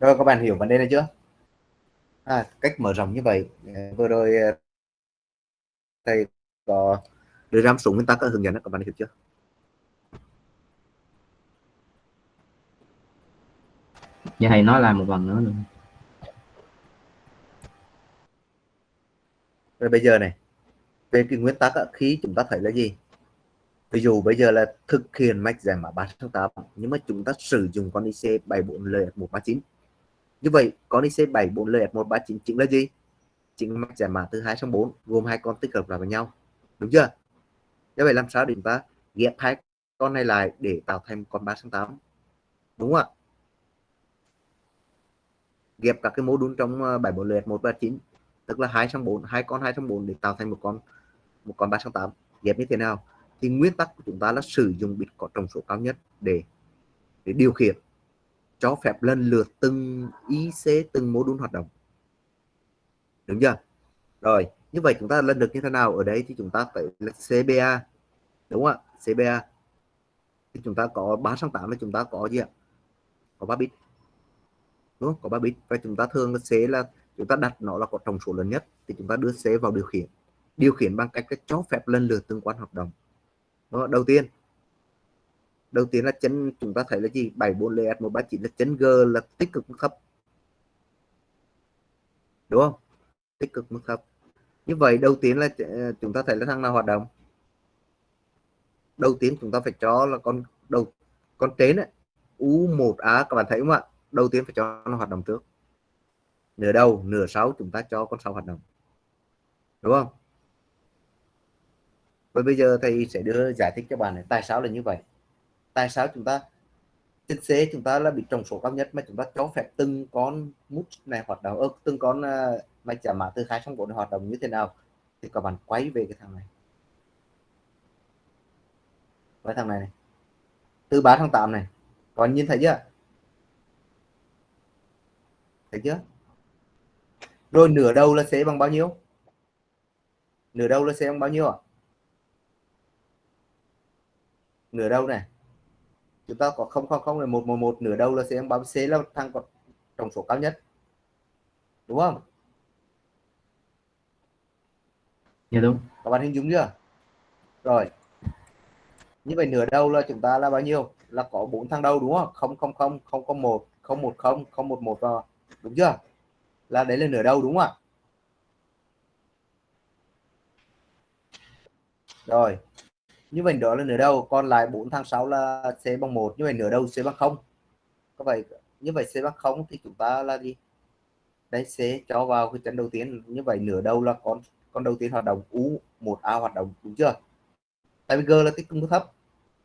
Rồi các bạn hiểu vấn đề này chưa? À, cách mở rộng như vậy vừa rồi thầy có đưa ra số nguyên tắc hướng dẫn các bạn hiểu chưa? Dạ thầy nói lại một lần nữa luôn. rồi bây giờ này về cái nguyên tắc á, khi chúng ta thấy là gì? Ví dụ bây giờ là thực hiện mạch giải mã 368 nhưng mà chúng ta sử dụng con IC 74 LF139 như vậy con IC 74 LF139 chính là gì? Chính mạch giải mã thứ hai trong 4 gồm hai con tích hợp lại với nhau. Đúng chưa? Như vậy làm sao để chúng ta ghép hai con này lại để tạo thành con 368 đúng không ạ? Ghép các cái mô đun trong ờ, 74 LF139 tức là 2 sang 4 hai con 2 sang 4 để tạo thành một con một con 368 ghép như thế nào? Thì nguyên tắc của chúng ta là sử dụng bit có trọng số cao nhất để để điều khiển cho phép lần lượt từng IC từng mô đun hoạt động. Đúng chưa? Rồi như vậy chúng ta lần được như thế nào? Ở đây thì chúng ta phải là CBA đúng không ạ? CBA thì chúng ta có 368 là chúng ta có gì ạ? Có 3 bit. Đúng không? Có 3 bit. Và chúng ta thường là C là chúng ta đặt nó là có tổng số lớn nhất thì chúng ta đưa C vào điều khiển. Điều khiển bằng cách cho phép lần lượt tương quan hoạt động. Đó, đầu tiên đầu tiên là chân chúng ta thấy là gì? 74 LS 139 là chân G là tích cực mức thấp. Đúng không? Tích cực mức thấp. Như vậy đầu tiên là ờ, chúng ta thấy là thằng nào hoạt động? Đầu tiên chúng ta phải cho là con đầu con trên ấy, U1A các bạn thấy không ạ? Đầu tiên phải cho nó hoạt động trước. Nửa đầu nửa sau chúng ta cho con sau hoạt động. Đúng không? Và bây giờ thầy sẽ đưa giải thích cho bạn này. Tại sao là như vậy? Tại sao chúng ta trên C chúng ta là bị trồng số cao nhất mà chúng ta cho phép từng con mút này hoạt động ở từng con à, uh, máy trả mã từ hai bộ này hoạt động như thế nào thì các bạn quay về cái thằng này. Với thằng này, này. Từ 3 tháng 8 này. Còn nhìn thấy chưa? Thấy chưa? Rồi nửa đầu là C bằng bao nhiêu? Nửa đầu là C bằng bao nhiêu ạ? À? nửa đầu này chúng ta có không không không là một một một nửa đầu là sẽ bám C là thằng có tổng số cao nhất. Đúng không? Dạ đúng. Các bạn hình dung chưa? Rồi. Như vậy nửa đầu là chúng ta là bao nhiêu? Là có bốn thằng đầu đúng không? Không không không không có một không một không không một một vào. Đúng chưa? Là đấy là nửa đầu đúng không ạ? Rồi như vậy đó là nửa đầu, còn lại 4 tháng 6 là C bằng 1 như vậy nửa đầu C bằng 0 có vậy như vậy C bằng 0 thì chúng ta là gì? Đấy, C cho vào cái chân đầu tiên, như vậy nửa đầu là con con đầu tiên hoạt động U 1A hoạt động, đúng chưa? Tại vì G là tích cung thấp,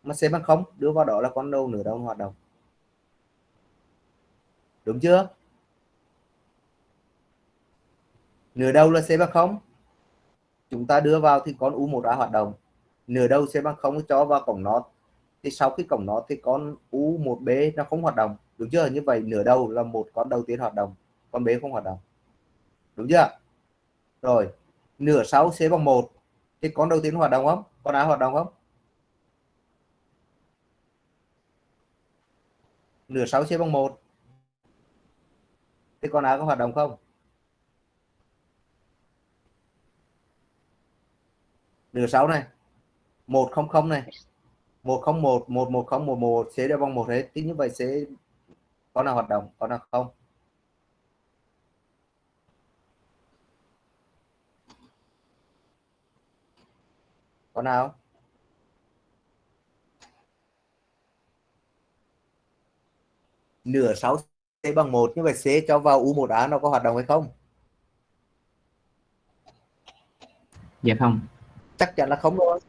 mà C bằng 0 đưa vào đó là con đầu nửa đầu hoạt động. Đúng chưa? Nửa đầu là C bằng 0 chúng ta đưa vào thì con U1A hoạt động nửa đầu C bằng không cho vào cổng nó. Thì sau khi cổng nó thì con U1B nó không hoạt động. Đúng chưa? Như vậy nửa đầu là một con đầu tiên hoạt động, con B không hoạt động. Đúng chưa? Rồi, nửa sau C bằng một thì con đầu tiên hoạt động không? Con A hoạt động không? Nửa sau C bằng một thì con A có hoạt động không? Nửa sau này. 100 này. 101 110 11 sẽ đều bằng một hết. Tính như vậy sẽ có nào hoạt động có nào không? Có nào? Nửa 6 C bằng 1 như vậy C cho vào U1A nó có hoạt động hay không? Dạ không. Chắc chắn là không rồi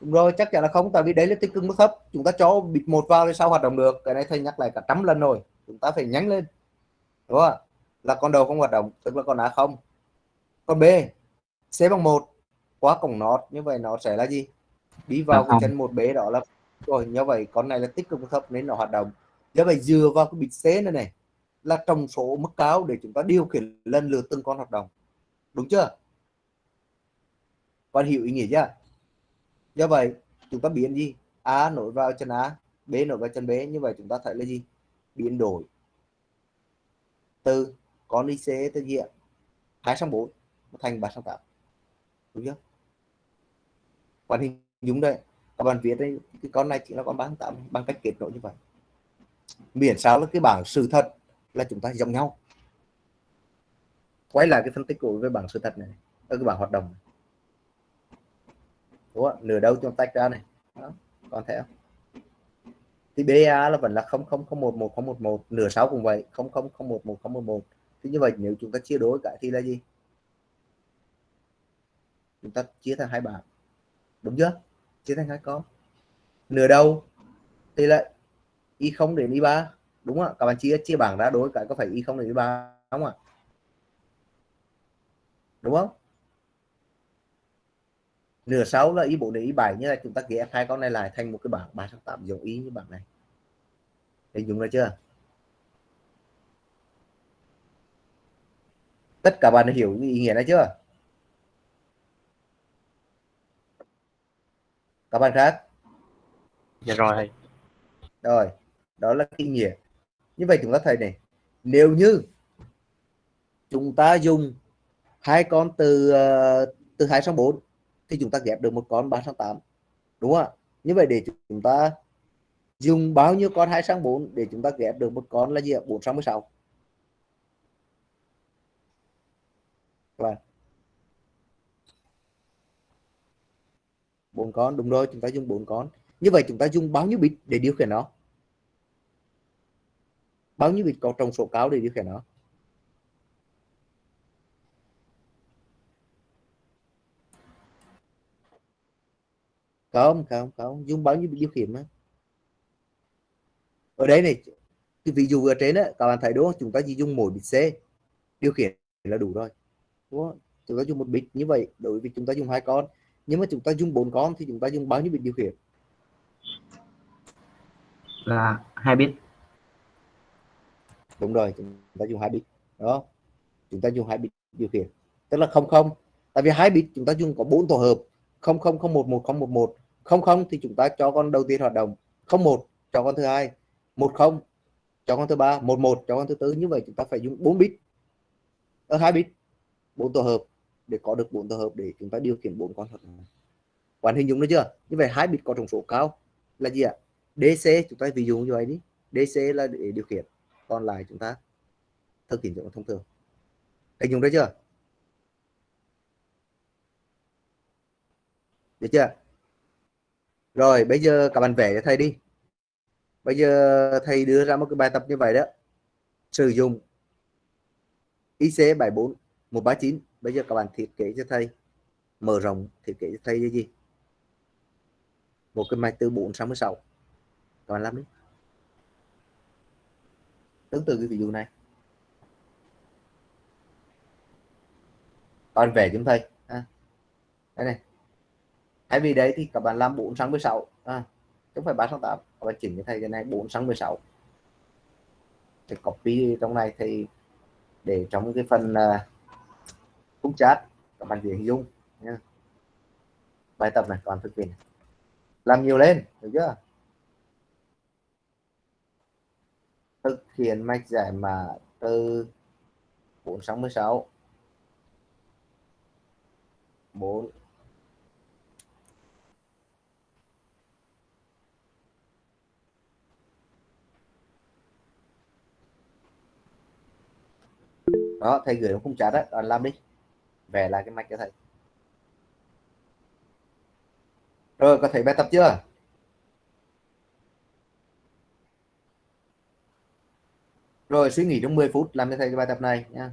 Đúng rồi chắc chắn là không tại vì đấy là tích cực mức thấp. Chúng ta cho bịt một vào thì sao hoạt động được? Cái này thầy nhắc lại cả trăm lần rồi. Chúng ta phải nhắn lên. Đúng không là con đầu không hoạt động tức là con A không. Con B C bằng một. Quá cổng nó như vậy nó sẽ là gì? Đi vào cái chân một B đó là rồi như vậy con này là tích cực mức thấp nên nó hoạt động. Như vậy dựa vào cái bịt C này này là trong số mức cao để chúng ta điều khiển lần lượt từng con hoạt động. Đúng chưa? Con hiểu ý nghĩa chưa do vậy, chúng ta biến gì a nối vào chân a, b nối vào chân b, như vậy chúng ta thấy là gì? Biến đổi. Từ con IC tới diện ạ hai sang bốn thành ba sang tám. Đúng chưa? Quan hình dung đây, các bạn viết đây, cái con này chỉ là con ba sang tám, bằng cách kết nối như vậy. Miễn sao là cái bảng sự thật là chúng ta giống nhau. Quay lại cái phân tích của với bảng sự thật này, ở cái bảng hoạt động này đúng không? nửa đâu chúng ta tách ra này. Đó. còn theo thì BA là vẫn là 0001111 nửa sáu cũng vậy. 0001111 thì như vậy nếu chúng ta chia đối cả thì là gì? Chúng ta chia thành hai bảng. Đúng chưa? Chia thành hai con. Nửa đầu thì là y không đến y ba. Đúng không ạ? Các bạn chia chia bảng ra đối cả có phải y không đến y ba đúng không ạ? Đúng không? Nửa sau là y bốn đến y bảy như là chúng ta ghép hai con này lại thành một cái bảng ba trăm tám giống y như bảng này. Hình dung ra chưa? Tất cả bạn đã hiểu ý nghĩa này chưa? Các bạn khác? Dạ rồi. Rồi đó là kinh nghĩa. Như vậy chúng ta thấy này nếu như chúng ta dùng hai con từ ờ, từ hai sang bốn thì chúng ta ghép được một con ba sang tám, đúng không ạ? Như vậy để chúng ta dùng bao nhiêu con hai sang bốn để chúng ta ghép được một con là gì ạ? Bốn sang mười sáu. Các bạn. Bốn con, đúng rồi, chúng ta dùng bốn con. Như vậy chúng ta dùng bao nhiêu bit để điều khiển nó? Bao nhiêu bit có trong số cao để điều khiển nó? Không không không. Dùng bao nhiêu điều khiển mà ở đây này cái ví dụ ở trên á các bạn thấy đúng không? Chúng ta chỉ dùng mỗi bit C. Điều khiển là đủ rồi. Đúng không? chúng ta dùng một bit như vậy đối với chúng ta dùng hai con. Nhưng mà chúng ta dùng bốn con thì chúng ta dùng bao nhiêu bit điều khiển? Là hai bit. Đúng rồi chúng ta dùng hai bit. Đó chúng ta dùng hai bit điều khiển. Tức là không không. Tại vì hai bit chúng ta dùng có bốn tổ hợp. Không không không một một không một một không không, thì chúng ta cho con đầu tiên hoạt động. Không một, cho con thứ hai. Một không, cho con thứ ba. Một một, cho con thứ tư. Như vậy chúng ta phải dùng 4 bit. Ở hai bit. Bốn tổ hợp. Để có được bốn tổ hợp để chúng ta điều khiển bốn con hoạt bạn hình dung được chưa? Như vậy hai bit có trọng số cao là gì ạ? DC chúng ta ví dụ như vậy đi. DC là để điều khiển. Còn lại chúng ta thực hiện cho thông thường. Hình dung được chưa? Được chưa? Rồi, bây giờ các bạn vẽ cho thầy đi. Bây giờ thầy đưa ra một cái bài tập như vậy đó. Sử dụng IC 74 139 bây giờ các bạn thiết kế cho thầy. Mở rộng, thiết kế cho thầy cái gì? Một cái máy từ 466 các bạn làm đi. Tương tự cái ví dụ này. Các bạn vẽ chúng thầy. À. đây này thay vì đấy thì các bạn làm 4 sang 16 à, không phải 3 sang 8 các bạn chỉnh cho thầy cái này 4 sang 16 thì copy trong này thì để trong cái phần uh, khung chat các bạn dễ hình dung nha bài tập này còn thực hiện. Làm nhiều lên được chưa? Thực hiện mạch giải mã từ 466 4 đó thầy gửi nó không trả đấy bạn làm đi. Về lại cái mạch cho thầy. Rồi, có thấy bài tập chưa? Rồi, suy nghĩ trong 10 phút làm cho thầy cái bài tập này nha.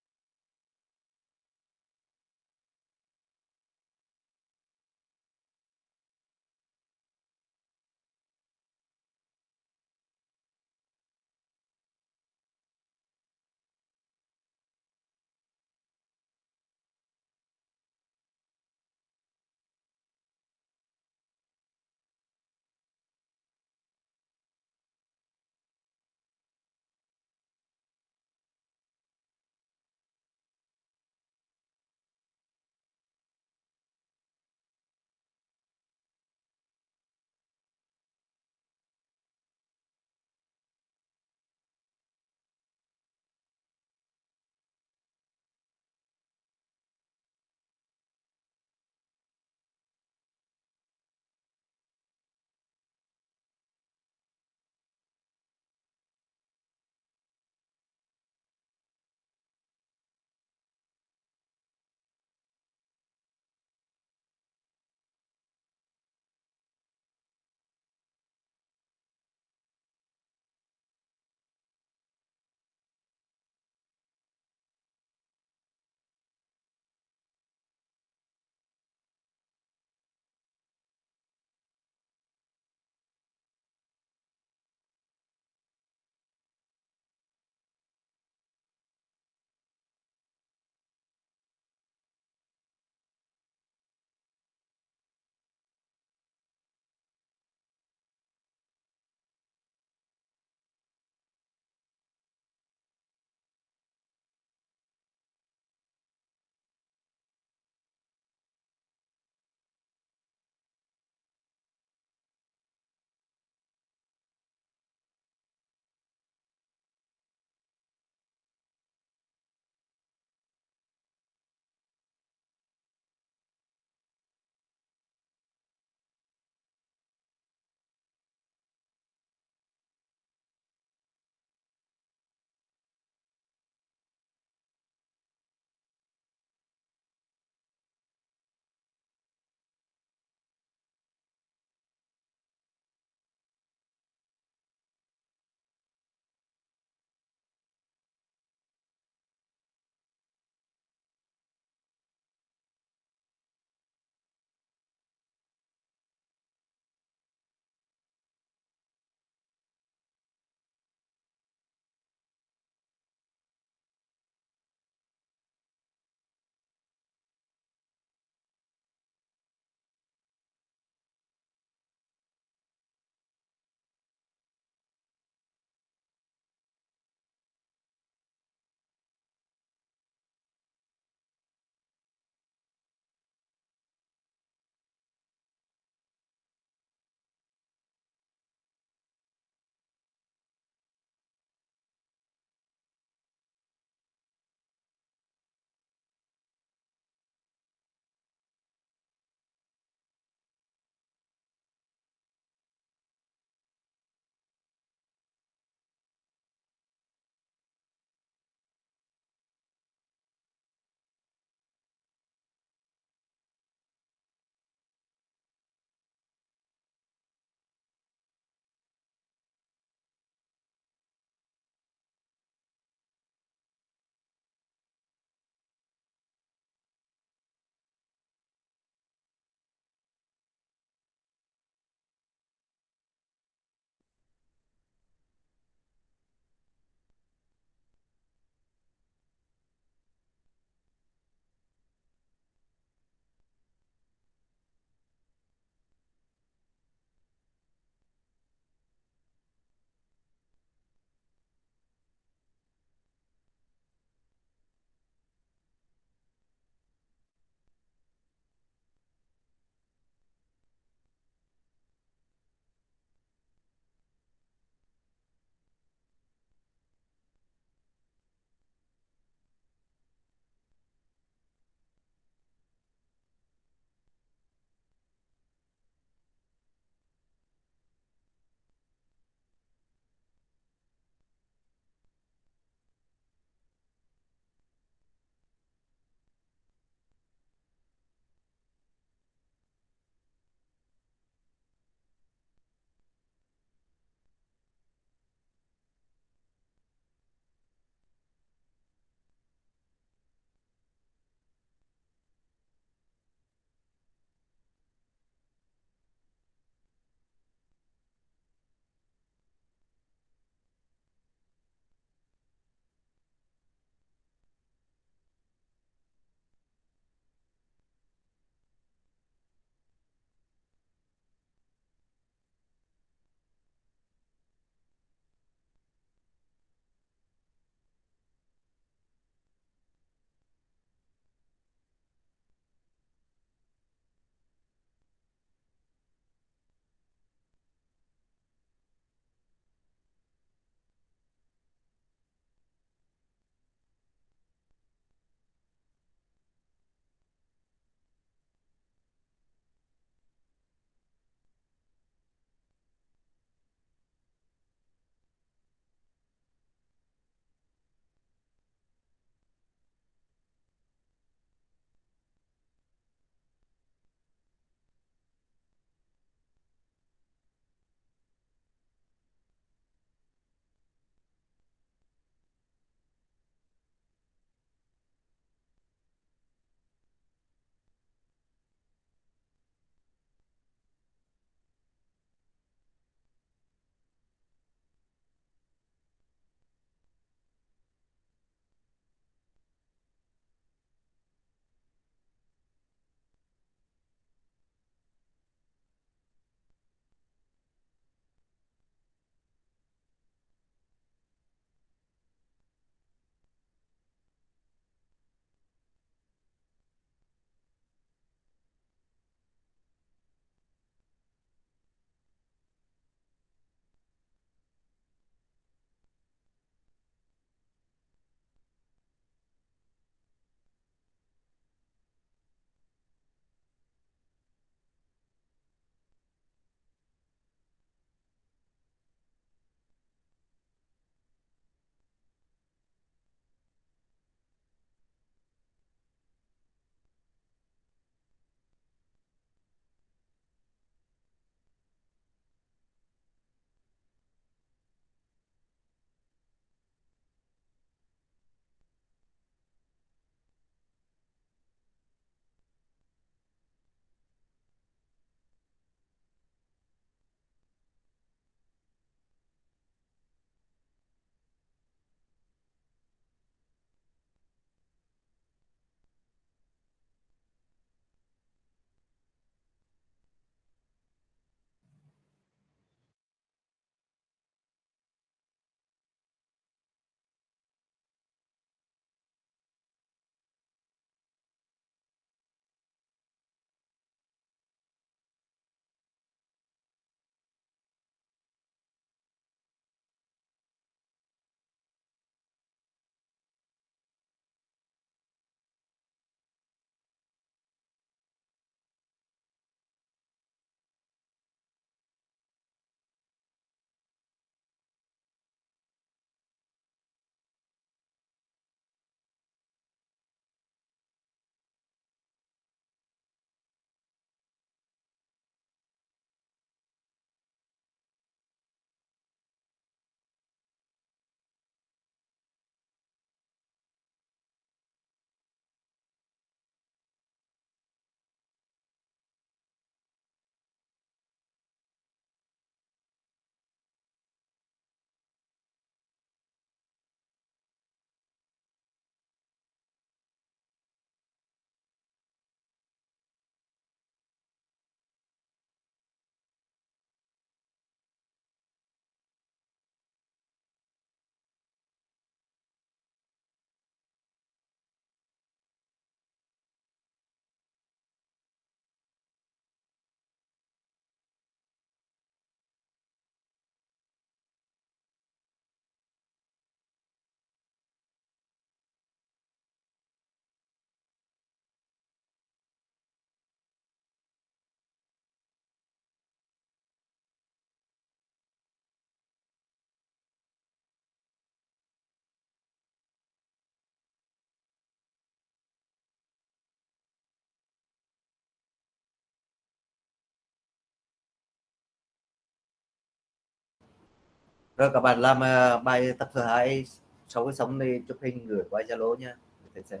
Rồi các bạn làm uh, bài tập thứ hai sau cái sóng này chụp hình gửi qua Zalo nha để thầy xem.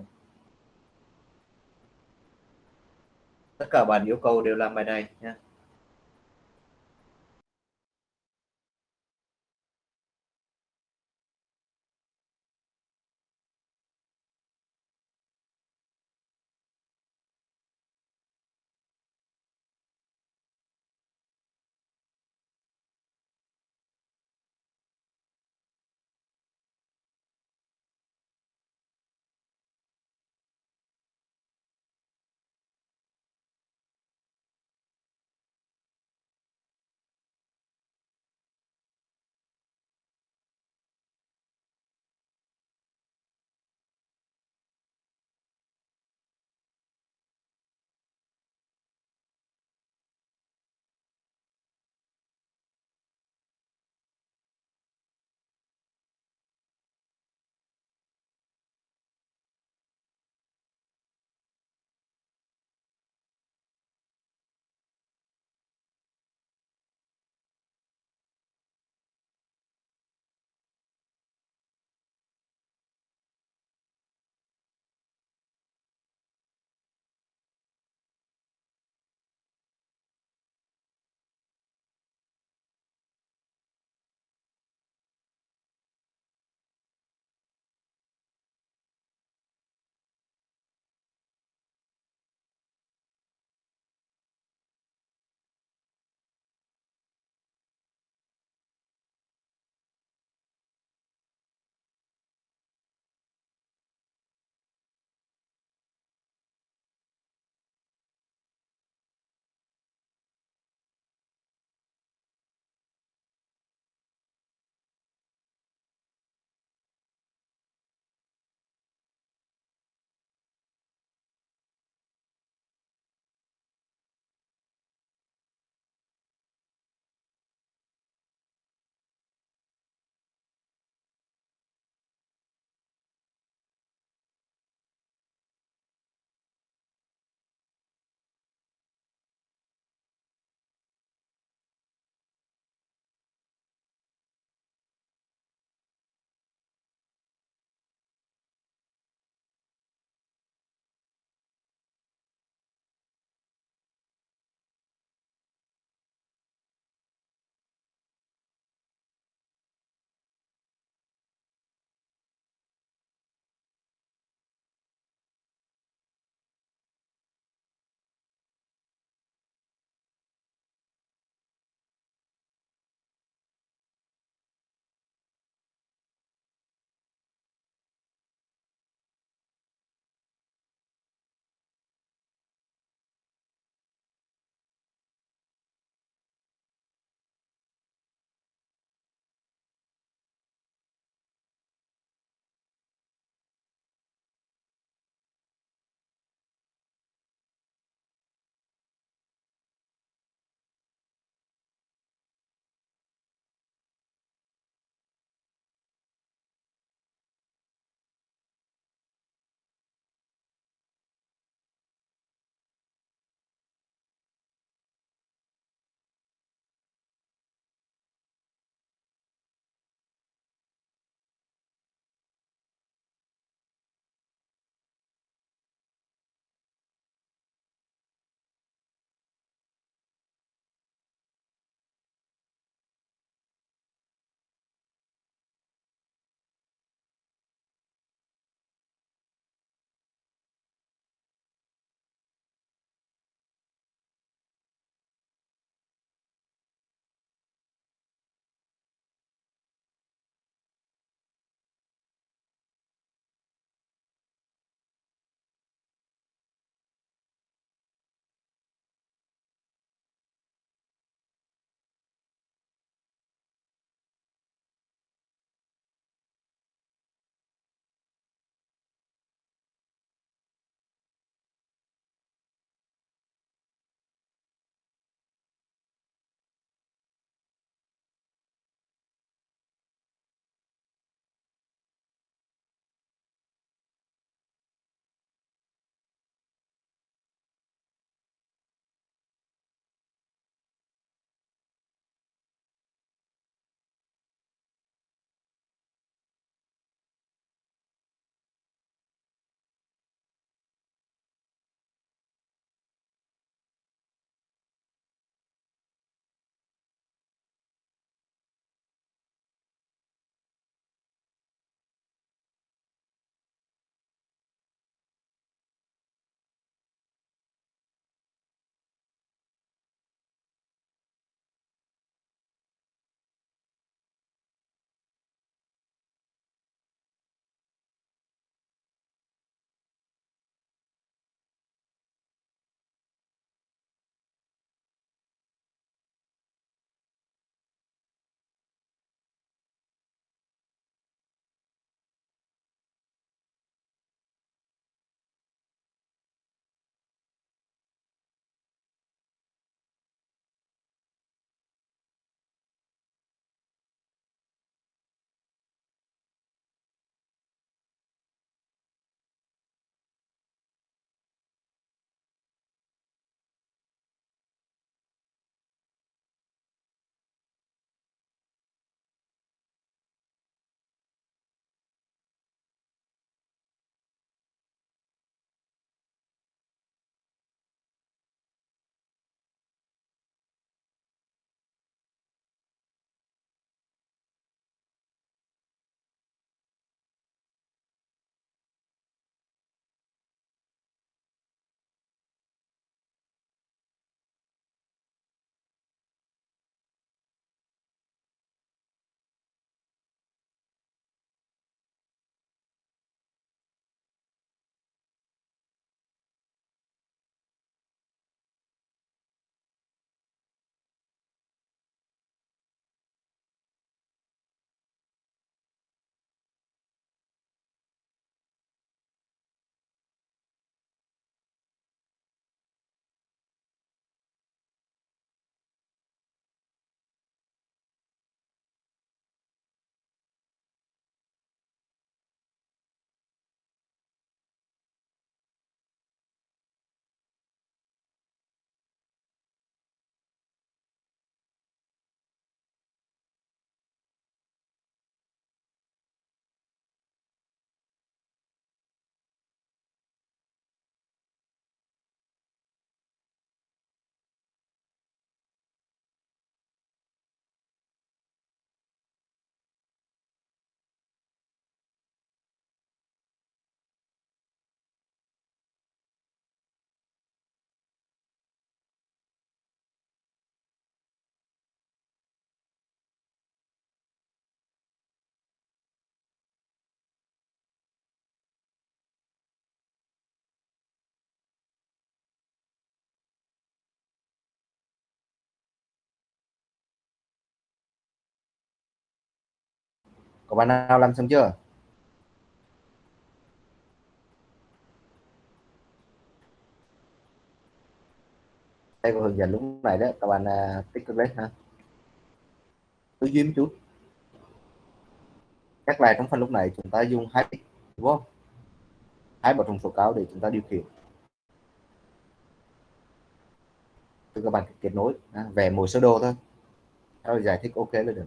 Tất cả bạn yêu cầu đều làm bài này nha có bạn nào làm xong chưa? Đây có hướng dẫn lúc này đó các bạn uh, tích cực lên ha. Tư duy một chút. Các lại trong phần lúc này chúng ta dùng hai đúng không? Hai bậc thông số cao để chúng ta điều khiển. Từ các bạn kết nối à, vẽ mỗi sơ đồ thôi. Rồi giải thích ok là được.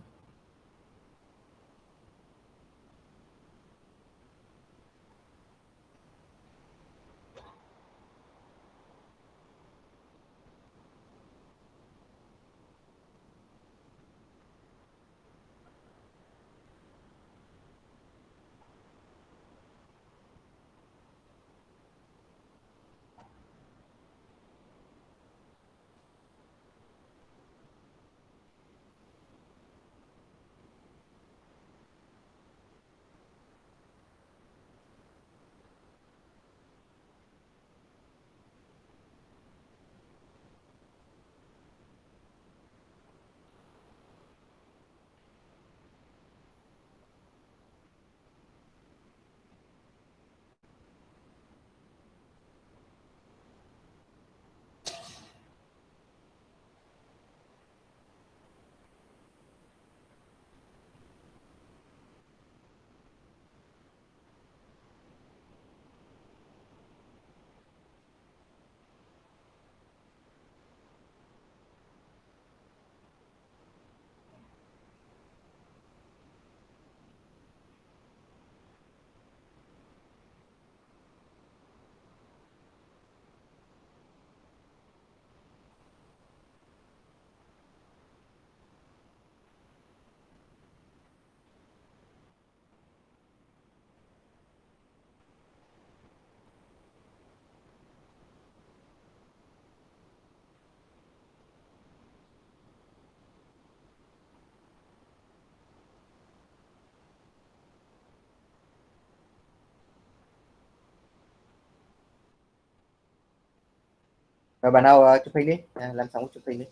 Rồi bạn nào uh, chụp hình đi. À, làm xong chụp hình đi.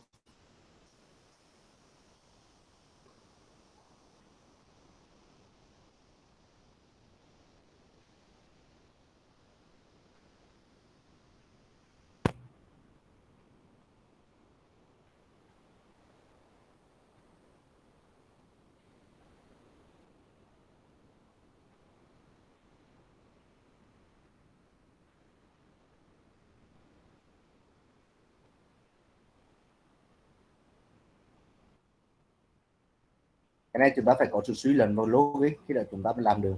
Cái này chúng ta phải có sự suy luận và logic khi là chúng ta mới làm được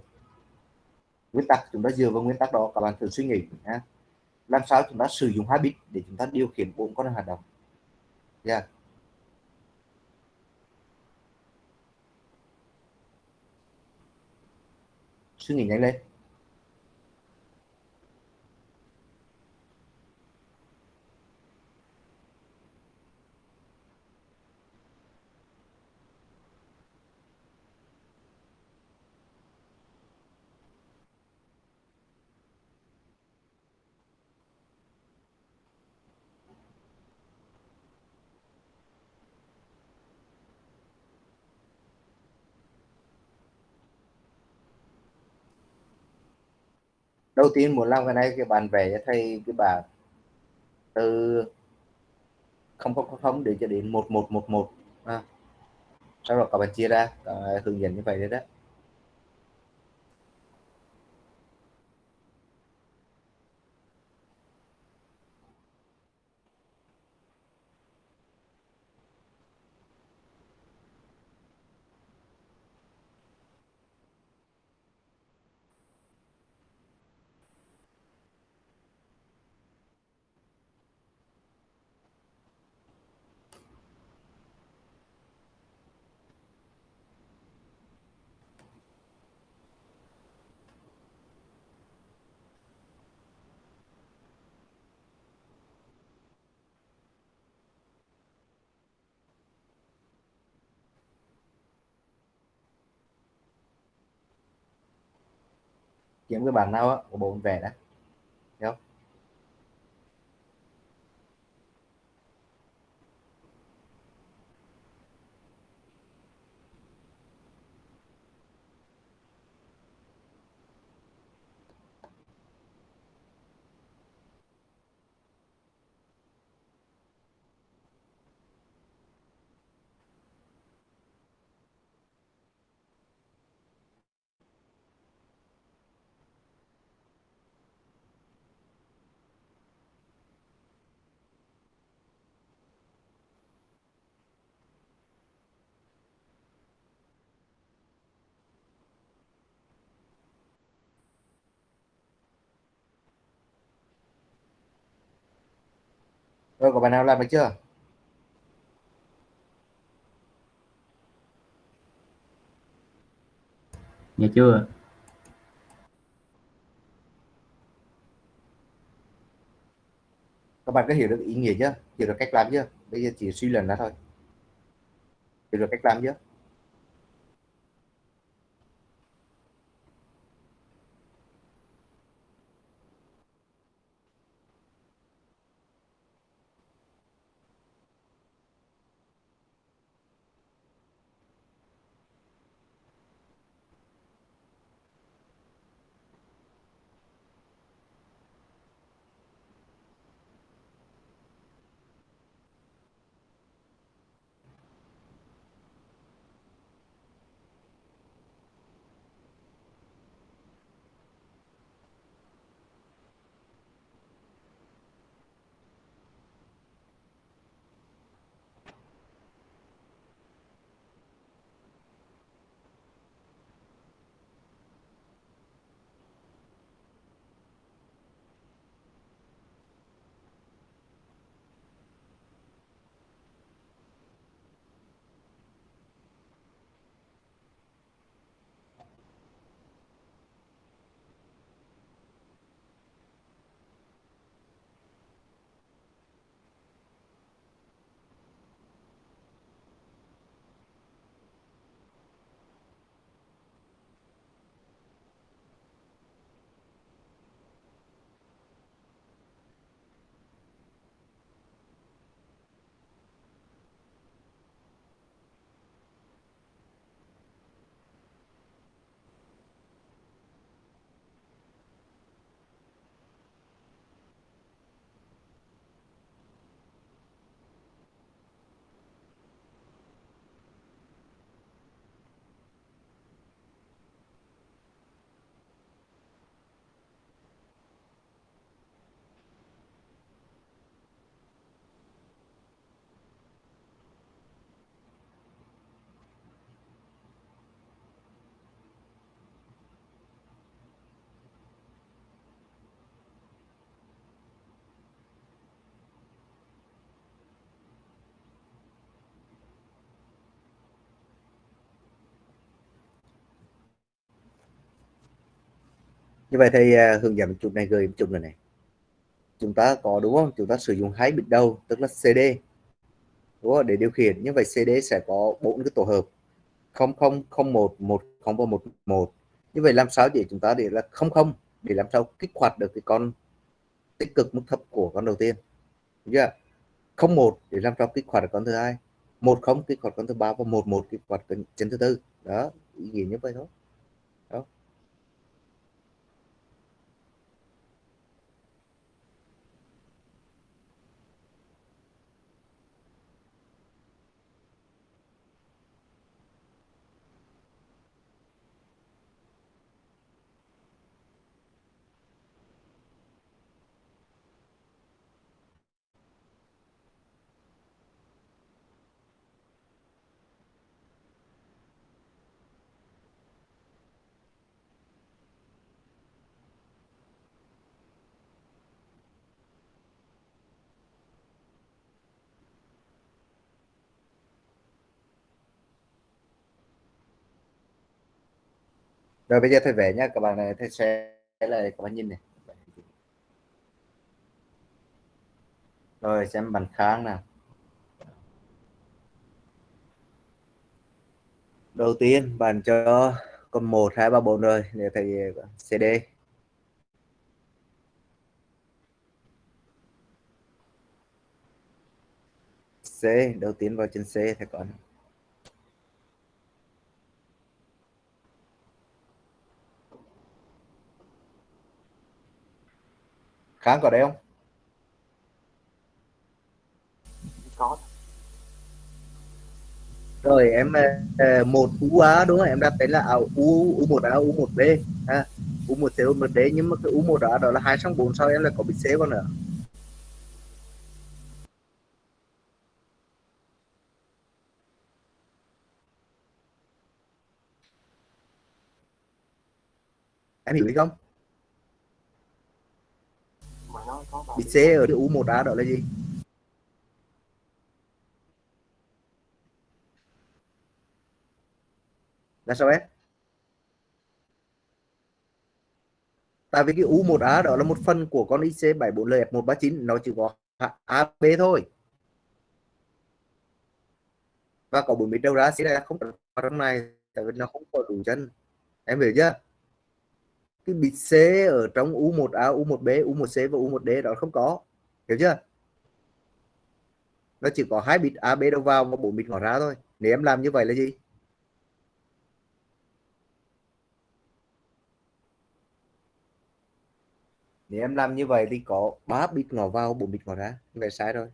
nguyên tắc chúng ta dựa vào nguyên tắc đó, các bạn thử suy nghĩ ha. làm sao chúng ta sử dụng hai bit để chúng ta điều khiển bốn con hoạt động yeah. suy nghĩ nhanh lên đầu tiên muốn làm cái này thì bạn vẽ cho thầy cái bảng từ không không không để cho đến một một một một. À, sau đó các bạn chia ra, các hướng dẫn như vậy đấy đó. Kiếm cái bản nào á của bộ về đã Thấy không? Rồi có bạn nào làm được chưa? Dạ chưa. các bạn có hiểu được ý nghĩa chưa? Hiểu được cách làm chưa? Bây giờ chỉ suy luận ra thôi. Hiểu được cách làm chưa như vậy thì uh, hướng dẫn chụp này gửi chụp này này. Chúng ta có đúng không? Chúng ta sử dụng hai bit đầu tức là CD đúng không? để điều khiển. Như vậy CD sẽ có bốn cái tổ hợp. 0001 10 và 11 như vậy làm sao để chúng ta để là 00 để làm sao kích hoạt được cái con tích cực mức thấp của con đầu tiên. Đúng chưa? 01 để làm sao kích hoạt được con thứ hai. 10 kích hoạt con thứ ba và 11 kích hoạt chân thứ tư. Đó ý nghĩa như vậy thôi. Rồi bây giờ thầy vẽ nhá, các bạn này thầy sẽ lại các bạn nhìn này. Rồi, xem bàn kháng nào. Đầu tiên, bạn cho con một, hai, ba, bốn rồi, để thầy CD C, đầu tiên vào chân C, thầy còn kháng có đấy không? Có. Rồi em uh, một UA đúng không? Em đặt tên là à, U U một A U một B. Ha U một C U một D nhưng mà cái U một A đó là hai trong bốn sau em là có bị C con nữa. Em hiểu không bị C ở đội U1 A đó là gì? Là sao em? Tại vì cái U1A đó là một phần của con IC74LF139 nó chỉ có AB thôi. Và có 40 đầu ra sẽ là không có trong này, tại vì nó không có đủ chân. Em hiểu chưa? Cái bit C ở trong U1A, U1B, U1C và U1D đó không có. Hiểu chưa? Nó chỉ có hai bit AB đầu vào và bốn bit ngỏ ra thôi. Nếu em làm như vậy là gì? Nếu em làm như vậy thì có 3 bit ngỏ vào 4 bit ngỏ ra. Vậy sai rồi.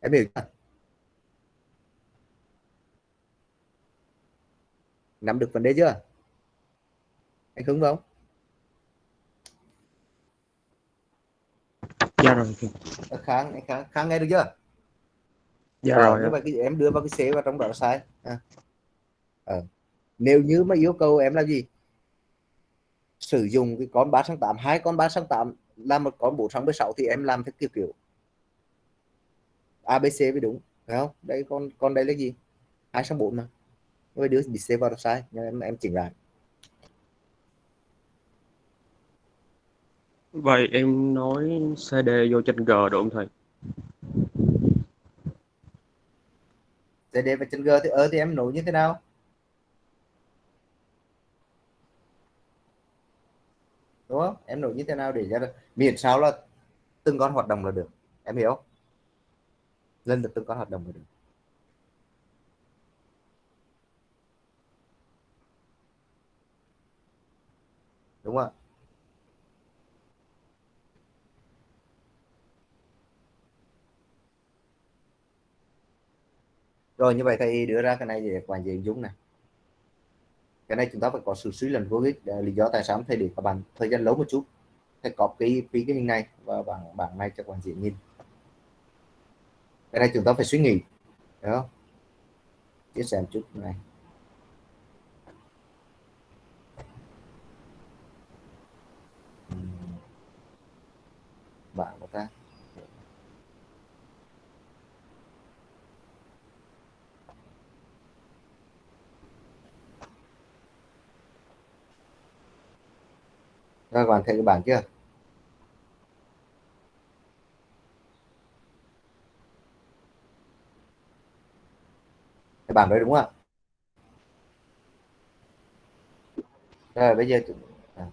Em hiểu chưa? Nắm được vấn đề chưa? Anh hứng không? Dạ rồi Ờ, kháng anh kháng, kháng nghe được chưa? Dạ rồi như vậy cái em đưa vào cái xế vào trong đó là sai. À. Ờ. nếu như mà yêu cầu em là gì? Sử dụng cái con 3 sang 8 hai con 3 sang 8 là một con 4 sang 16 thì em làm theo kiểu kiểu ABC mới đúng phải không? Đây con con đây là gì? Hai sang 4 mà. Với đứa bị xế vào sai nhưng em em chỉnh lại Vậy em nói CD vô trên G được không thầy? CD và chân G thì ở thì em nối như thế nào? Đúng không? Em nối như thế nào để ra được? Miễn sao là từng con hoạt động là được. Em hiểu không? lên được từng con hoạt động là được. Đúng không ạ? Rồi, như vậy thầy đưa ra cái này để quản diện dũng này cái này chúng ta phải có sự suy luận vô ích lý do tại sao thầy để các bạn thời gian lâu một chút. Thầy copy cái cái hình này và bảng bảng này cho quản diện nhìn. Cái này chúng ta phải suy nghĩ đúng không? Chia sẻ một chút này. Bạn bảng của ta Rồi các bạn thấy cái bảng chưa? Cái bảng đấy đúng không ạ? Rồi bây giờ chúng... à,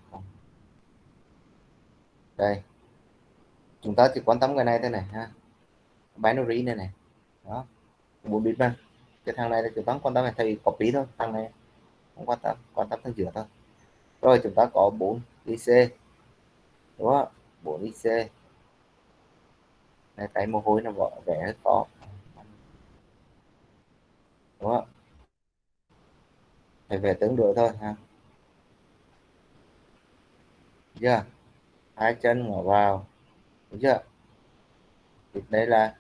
đây. Chúng ta chỉ quan tâm cái này thế này ha. Binary này này. Đó. Bốn bit mà. Cái thằng này là chúng ta quan tâm là thầy copy thôi thằng này không quan tâm quan tâm thằng giữa thôi. Rồi chúng ta có bốn IC đúng không? 4 IC này cái mồ hôi nó vỏ vẻ rất khó đúng không? Phải về tương đối thôi ha. Chưa? Hai chân ngỏ vào. Đúng chưa? Thì đây là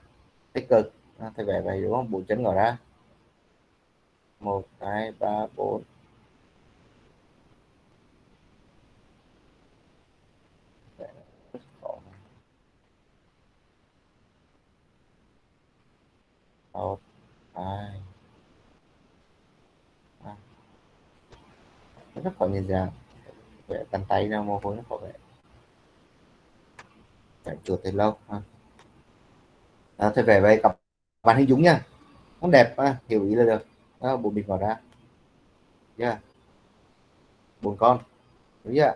tích cực. À, thầy vẽ vậy đúng không? Bốn chân ngỏ ra. Một hai ba bốn một hai à rất khó nhìn ra. Vẽ bàn tay ra mồ hôi nó khó vẽ vẽ chuột thì lâu ha. À, thế về vậy cặp bạn hình dũng nha. Nó đẹp ha. hiểu ý là được. Đó, bộ bịch vào ra. Yeah. bốn con. Đúng chưa?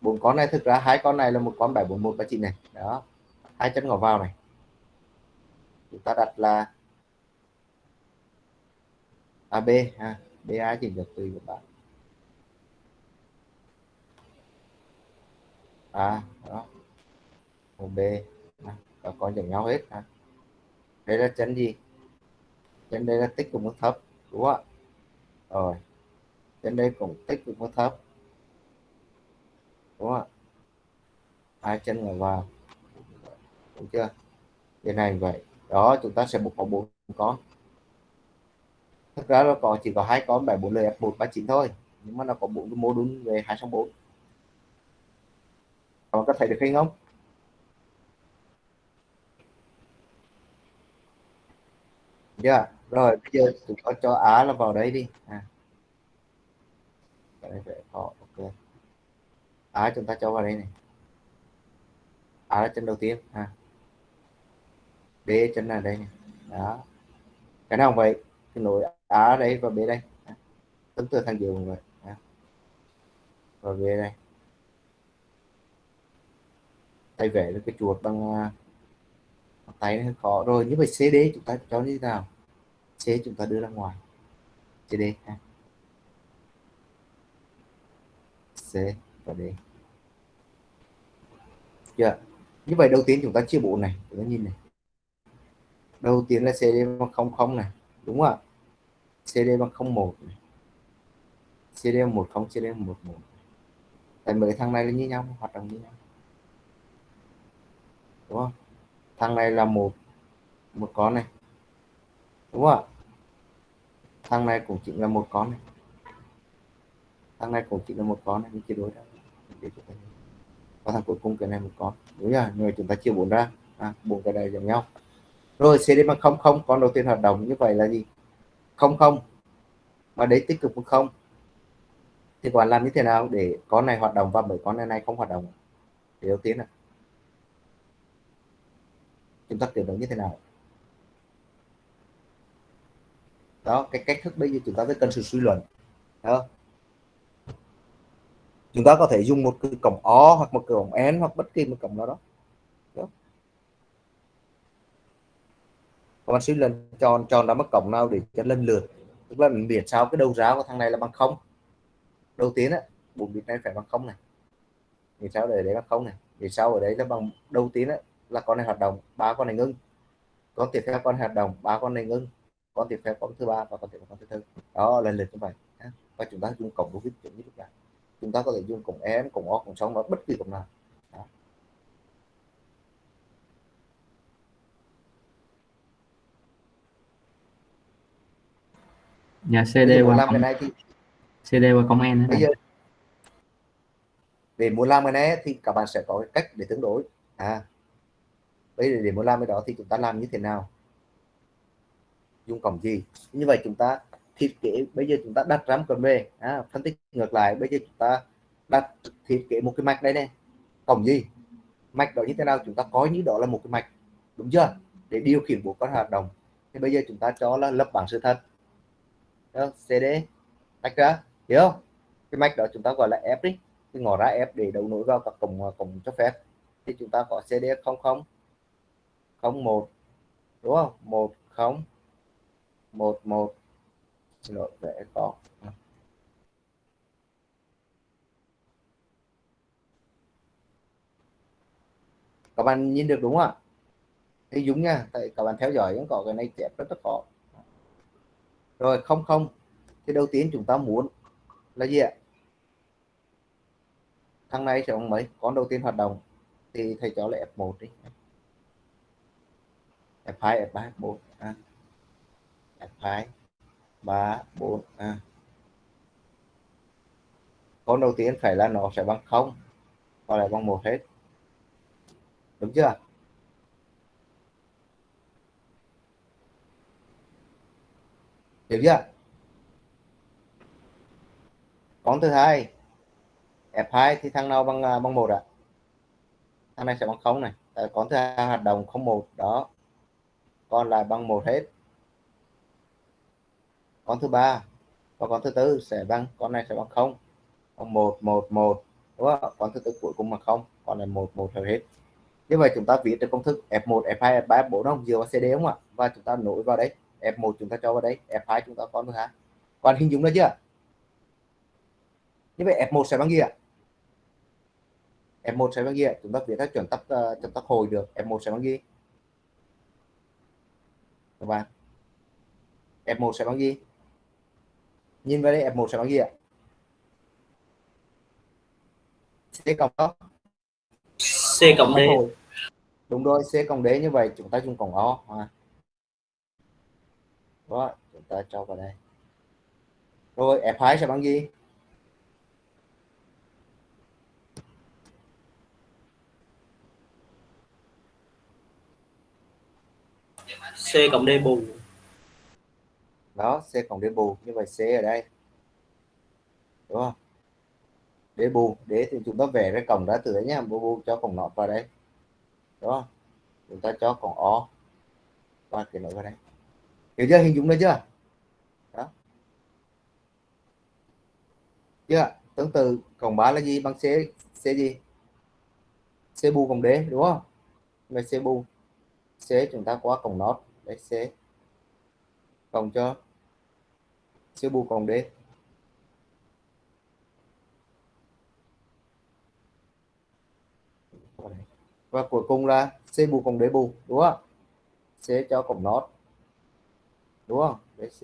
Bốn con này thực ra hai con này là một con 741 các chị này. Đó. Hai chân ngỏ vào này. Chúng ta đặt là AB ha. BA chỉ được tùy các bạn. À, đó. Một B à, có con giống nhau hết ha đây là chân gì? Chân đây là tích của mức thấp đúng không ạ? Rồi. Chân đây cũng tích của mức thấp đúng không ạ? Hai chân là vào đúng chưa? Cái này vậy. Đó chúng ta sẽ buộc có bốn con thực ra nó có chỉ có hai con 74 f 1 39 thôi. Nhưng mà nó có bốn cái mô đun về 264 các bạn có thấy được hình không? Dạ yeah. rồi bây giờ chúng ta cho á là vào đấy đi. À. Đấy, này phải ok. Á chúng ta cho vào đây này. Á là chân đầu tiên à. b chân là đây này. Đó. Cái nào vậy? Cái nối á đây và b đây. À. tính từ thằng giường rồi. À. và về đây. Tay vẽ được cái chuột bằng uh, à, tay nó hơi khó. Rồi như vậy CD chúng ta cho như thế nào? C chúng ta đưa ra ngoài. CD ha. C và D chưa? Như vậy đầu tiên chúng ta chia bộ này. Chúng ta nhìn này. Đầu tiên là CD không không này. Đúng không ạ? CD bằng không một này. CD bằng một không CD bằng một một tại mấy thằng này là như nhau hoạt động như nhau. Đúng không? Thằng này là một một con này. Đúng không ạ? Thằng này cũng chỉ là một con này. Thằng này cũng chỉ là một con này mình chia đối ra và thằng cuối cùng cái này một con. Đúng rồi, rồi chúng ta chia bốn ra à, bốn cái này giống nhau. Rồi CD bằng không không con đầu tiên hoạt động như vậy là gì? Không không. Mà đấy tích cực một không? Thì quản làm như thế nào để con này hoạt động và bởi con này này không hoạt động? Thì đầu tiên là chúng ta tuyển được như thế nào? Đó cái cách thức bây giờ chúng ta phải cần sự suy luận. Đó. Chúng ta có thể dùng một cái cổng O hoặc một cổng N hoặc bất kỳ một cổng nào đó, đó. Còn suy lên tròn tròn đó mất cổng nào để cho lần lượt. Tức là mình biết sao cái đầu ra của thằng này là bằng không. Đầu tiên á bốn bit này phải bằng không này. Vì sao để đấy bằng không này. Vì sao ở đấy là bằng đầu tiên á, là con này hoạt động, ba con này ngưng. Con tiếp theo con hoạt động, ba con này ngưng. Con tiếp theo con thứ ba và con tiếp theo con thứ tư. Đó lần lượt như vậy. Và chúng ta dùng cổng logic chuẩn như lúc này. Chúng ta có thể dùng cổng em cổng o, cổng sống và bất kỳ cổng nào. Đó. Nhà CD qua làm cái này thì CD qua công N bây giờ để muốn làm cái này thì các bạn sẽ có cái cách để tương đối. À bây giờ để muốn làm cái đó thì chúng ta làm như thế nào? Dùng cổng gì? Như vậy chúng ta thiết kế bây giờ chúng ta đặt ra một cần về à, phân tích ngược lại bây giờ chúng ta đặt thiết kế một cái mạch đây này. Cổng gì? Mạch đó như thế nào? Chúng ta coi như đó là một cái mạch. Đúng chưa? Để điều khiển bộ con hoạt động. Thì bây giờ chúng ta cho là lập bảng sự thật đó, CD tách ra hiểu không? Cái mạch đó chúng ta gọi là F đi. Cái ngõ ra F để đấu nối vào các cổng à, cổng cho phép. Thì chúng ta có CD 00 01 đúng không? 10 11 xin lỗi vẽ có. Các bạn nhìn được đúng không ạ? Thì dũng nha tại các bạn theo dõi cũng có cái này chép rất là khó rồi, không không. Thì đầu tiên chúng ta muốn là gì ạ? Thằng này sẽ bằng mấy, con đầu tiên hoạt động. Thì thầy cho là F1 đi. F2 F3 F4 à. F2 3 4 à. con đầu tiên phải là nó sẽ bằng không còn lại bằng một hết. Đúng chưa hiểu chưa? Con thứ hai F2 thì thằng nào bằng à, bằng một ạ. À? thằng này sẽ bằng không này. Ờ, Tại con thứ hai hoạt động không một, đó. Còn lại bằng một hết. Con thứ ba và con thứ tư sẽ bằng con này sẽ bằng không. Bằng một một một, đúng không? Con thứ tư cuối cùng bằng không còn là một một hết. Như vậy chúng ta viết được công thức F1 F2 F3 F4 không? Dựa vào CD đúng không ạ? Và chúng ta nối vào đấy F1 chúng ta cho vào đấy F2 chúng ta con thứ hai còn hình dung đó chưa? Như vậy F1 sẽ bằng gì ạ? F1 sẽ bằng gì ạ? Chúng ta viết theo chuẩn tắc uh, chuẩn tắc hồi được. F1 sẽ bằng gì? Các bạn. F1 sẽ bằng gì? Nhìn vào đây F1 sẽ bằng gì ạ? C cộng đó. C cộng D. Đúng rồi C cộng D như vậy chúng ta dùng cộng O à. Đó chúng ta cho vào đây. Rồi F2 sẽ bằng gì? C cộng D bù. Đó c cộng d bù như vậy c ở đây. Đúng không? D bù d thì chúng ta vẽ ra cổng ra từ đấy nhá bù bù cho cổng nọt vào đây. Đúng không? Chúng ta cho cổng o. Và cái nối vào đây hiểu chưa hình dung được chưa đó. Chưa tương tự cộng 3 là gì bằng c c gì? C bu cộng d đúng không? Vậy c bu. C chúng ta qua cộng nót đấy c cộng cho. C bu cộng d và cuối cùng là c bù cộng d bù đúng không? C cho cộng nốt đúng không? Đấy c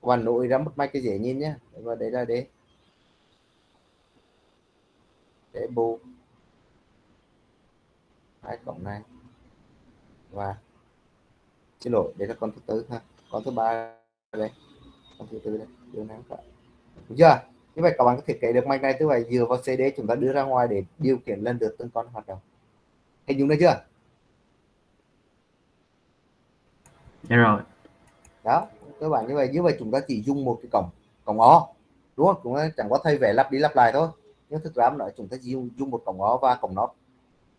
và nội ra một mạch cái dễ nhìn nhé và đấy là đấy để bù. Hai cộng này. Và xin lỗi đây là con thứ tư ha. Con thứ ba đây. Con thứ tư đây. Điều này phải đúng chưa? Như vậy các bạn có thiết kế được mạch này, tức là dựa vào CD chúng ta đưa ra ngoài để điều khiển lần lượt từng con hoạt động. Hình dung được chưa? Dạ rồi đó các bạn như vậy. Như vậy chúng ta chỉ dùng một cái cổng cổng O đúng không? Chúng ta chẳng có thay vẻ lặp đi lặp lại thôi. Nhưng thực ra nói chúng ta chỉ dùng, dùng một cổng O và cổng nó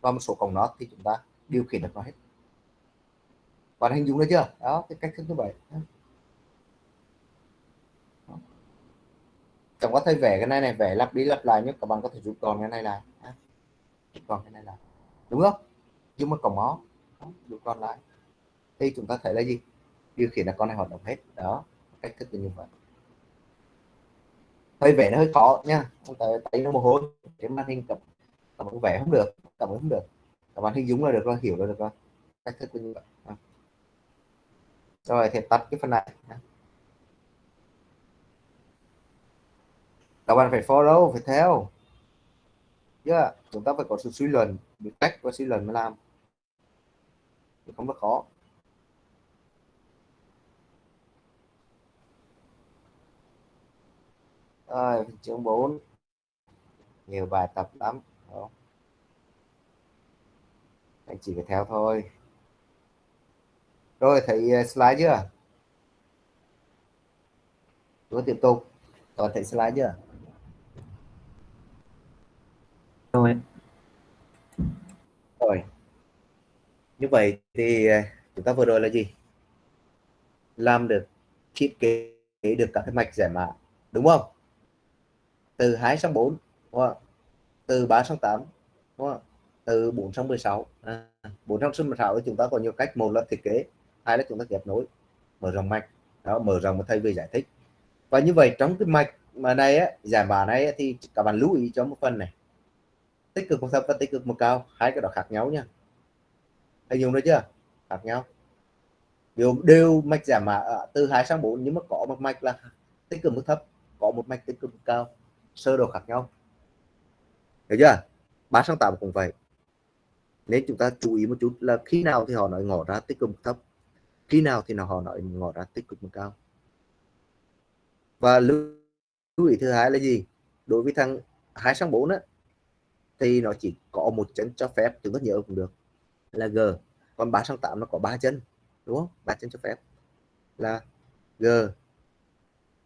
và một số cổng nó thì chúng ta điều khiển được nó hết. Bạn hình dung được chưa? Đó cái cách thức như vậy. Chẳng có thay vẽ cái này này vẽ lặp đi lặp lại nhưng các bạn có thể rút còn cái này lại. Còn cái này là đúng không? Dùng một cổng ó rút còn lại. Thì chúng ta thấy là gì? Điều khiển là con này hoạt động hết. Đó cách thức như vậy. Hơi vẽ nó hơi khó nha. Không tay, tay nó mồ hôi cái màn hình cầm cầm vẽ không được cầm không được. Cầm màn hình dũng là được rồi hiểu là được rồi. Cách thức như vậy. Rồi thì tắt cái phần này. Các bạn phải follow phải theo. Yeah. chúng ta phải có sự suy luận biết cách và suy luận mới làm. Thì không có khó. Rồi chương 4 nhiều bài tập lắm. Đó. anh chỉ phải theo thôi. Rồi thấy ờ, slide chưa? Tôi tiếp tục. Toàn thấy slide chưa? Rồi. rồi. Như vậy thì ờ, chúng ta vừa rồi là gì? Làm được thiết kế được các cái mạch giải mã. Đúng không từ 2 sang 4 đúng không? từ 3 sang 8 đúng không? từ 4 sang 16 à, 4 sang 16 thì chúng ta có nhiều cách. Một là thiết kế hai là chúng ta ghép nối mở rộng mạch. Đó mở rộng một thay vì giải thích. Và như vậy trong cái mạch mà này á, giải mã này thì các bạn lưu ý cho một phần này. Tích cực một thấp và tích cực một cao hai cái đó khác nhau nha. Hình dung được chưa? Khác nhau. Đều đều mạch giảm mã từ 2 sang 4 nhưng mà có một mạch là tích cực mức thấp có một mạch tích cực mức cao sơ đồ khác nhau. Hiểu chưa? Bán sáng tạo cũng vậy. Nên chúng ta chú ý một chút là khi nào thì họ nói ngỏ ra tích cực thấp, khi nào thì nào họ nói ngỏ ra tích cực mức cao. Và lưu ý thứ hai là gì? Đối với thằng hai sang bốn á, thì nó chỉ có một chân cho phép, chúng ta nhớ cũng được, là G. Còn ba sang 8 nó có ba chân, đúng không? Ba chân cho phép. Là G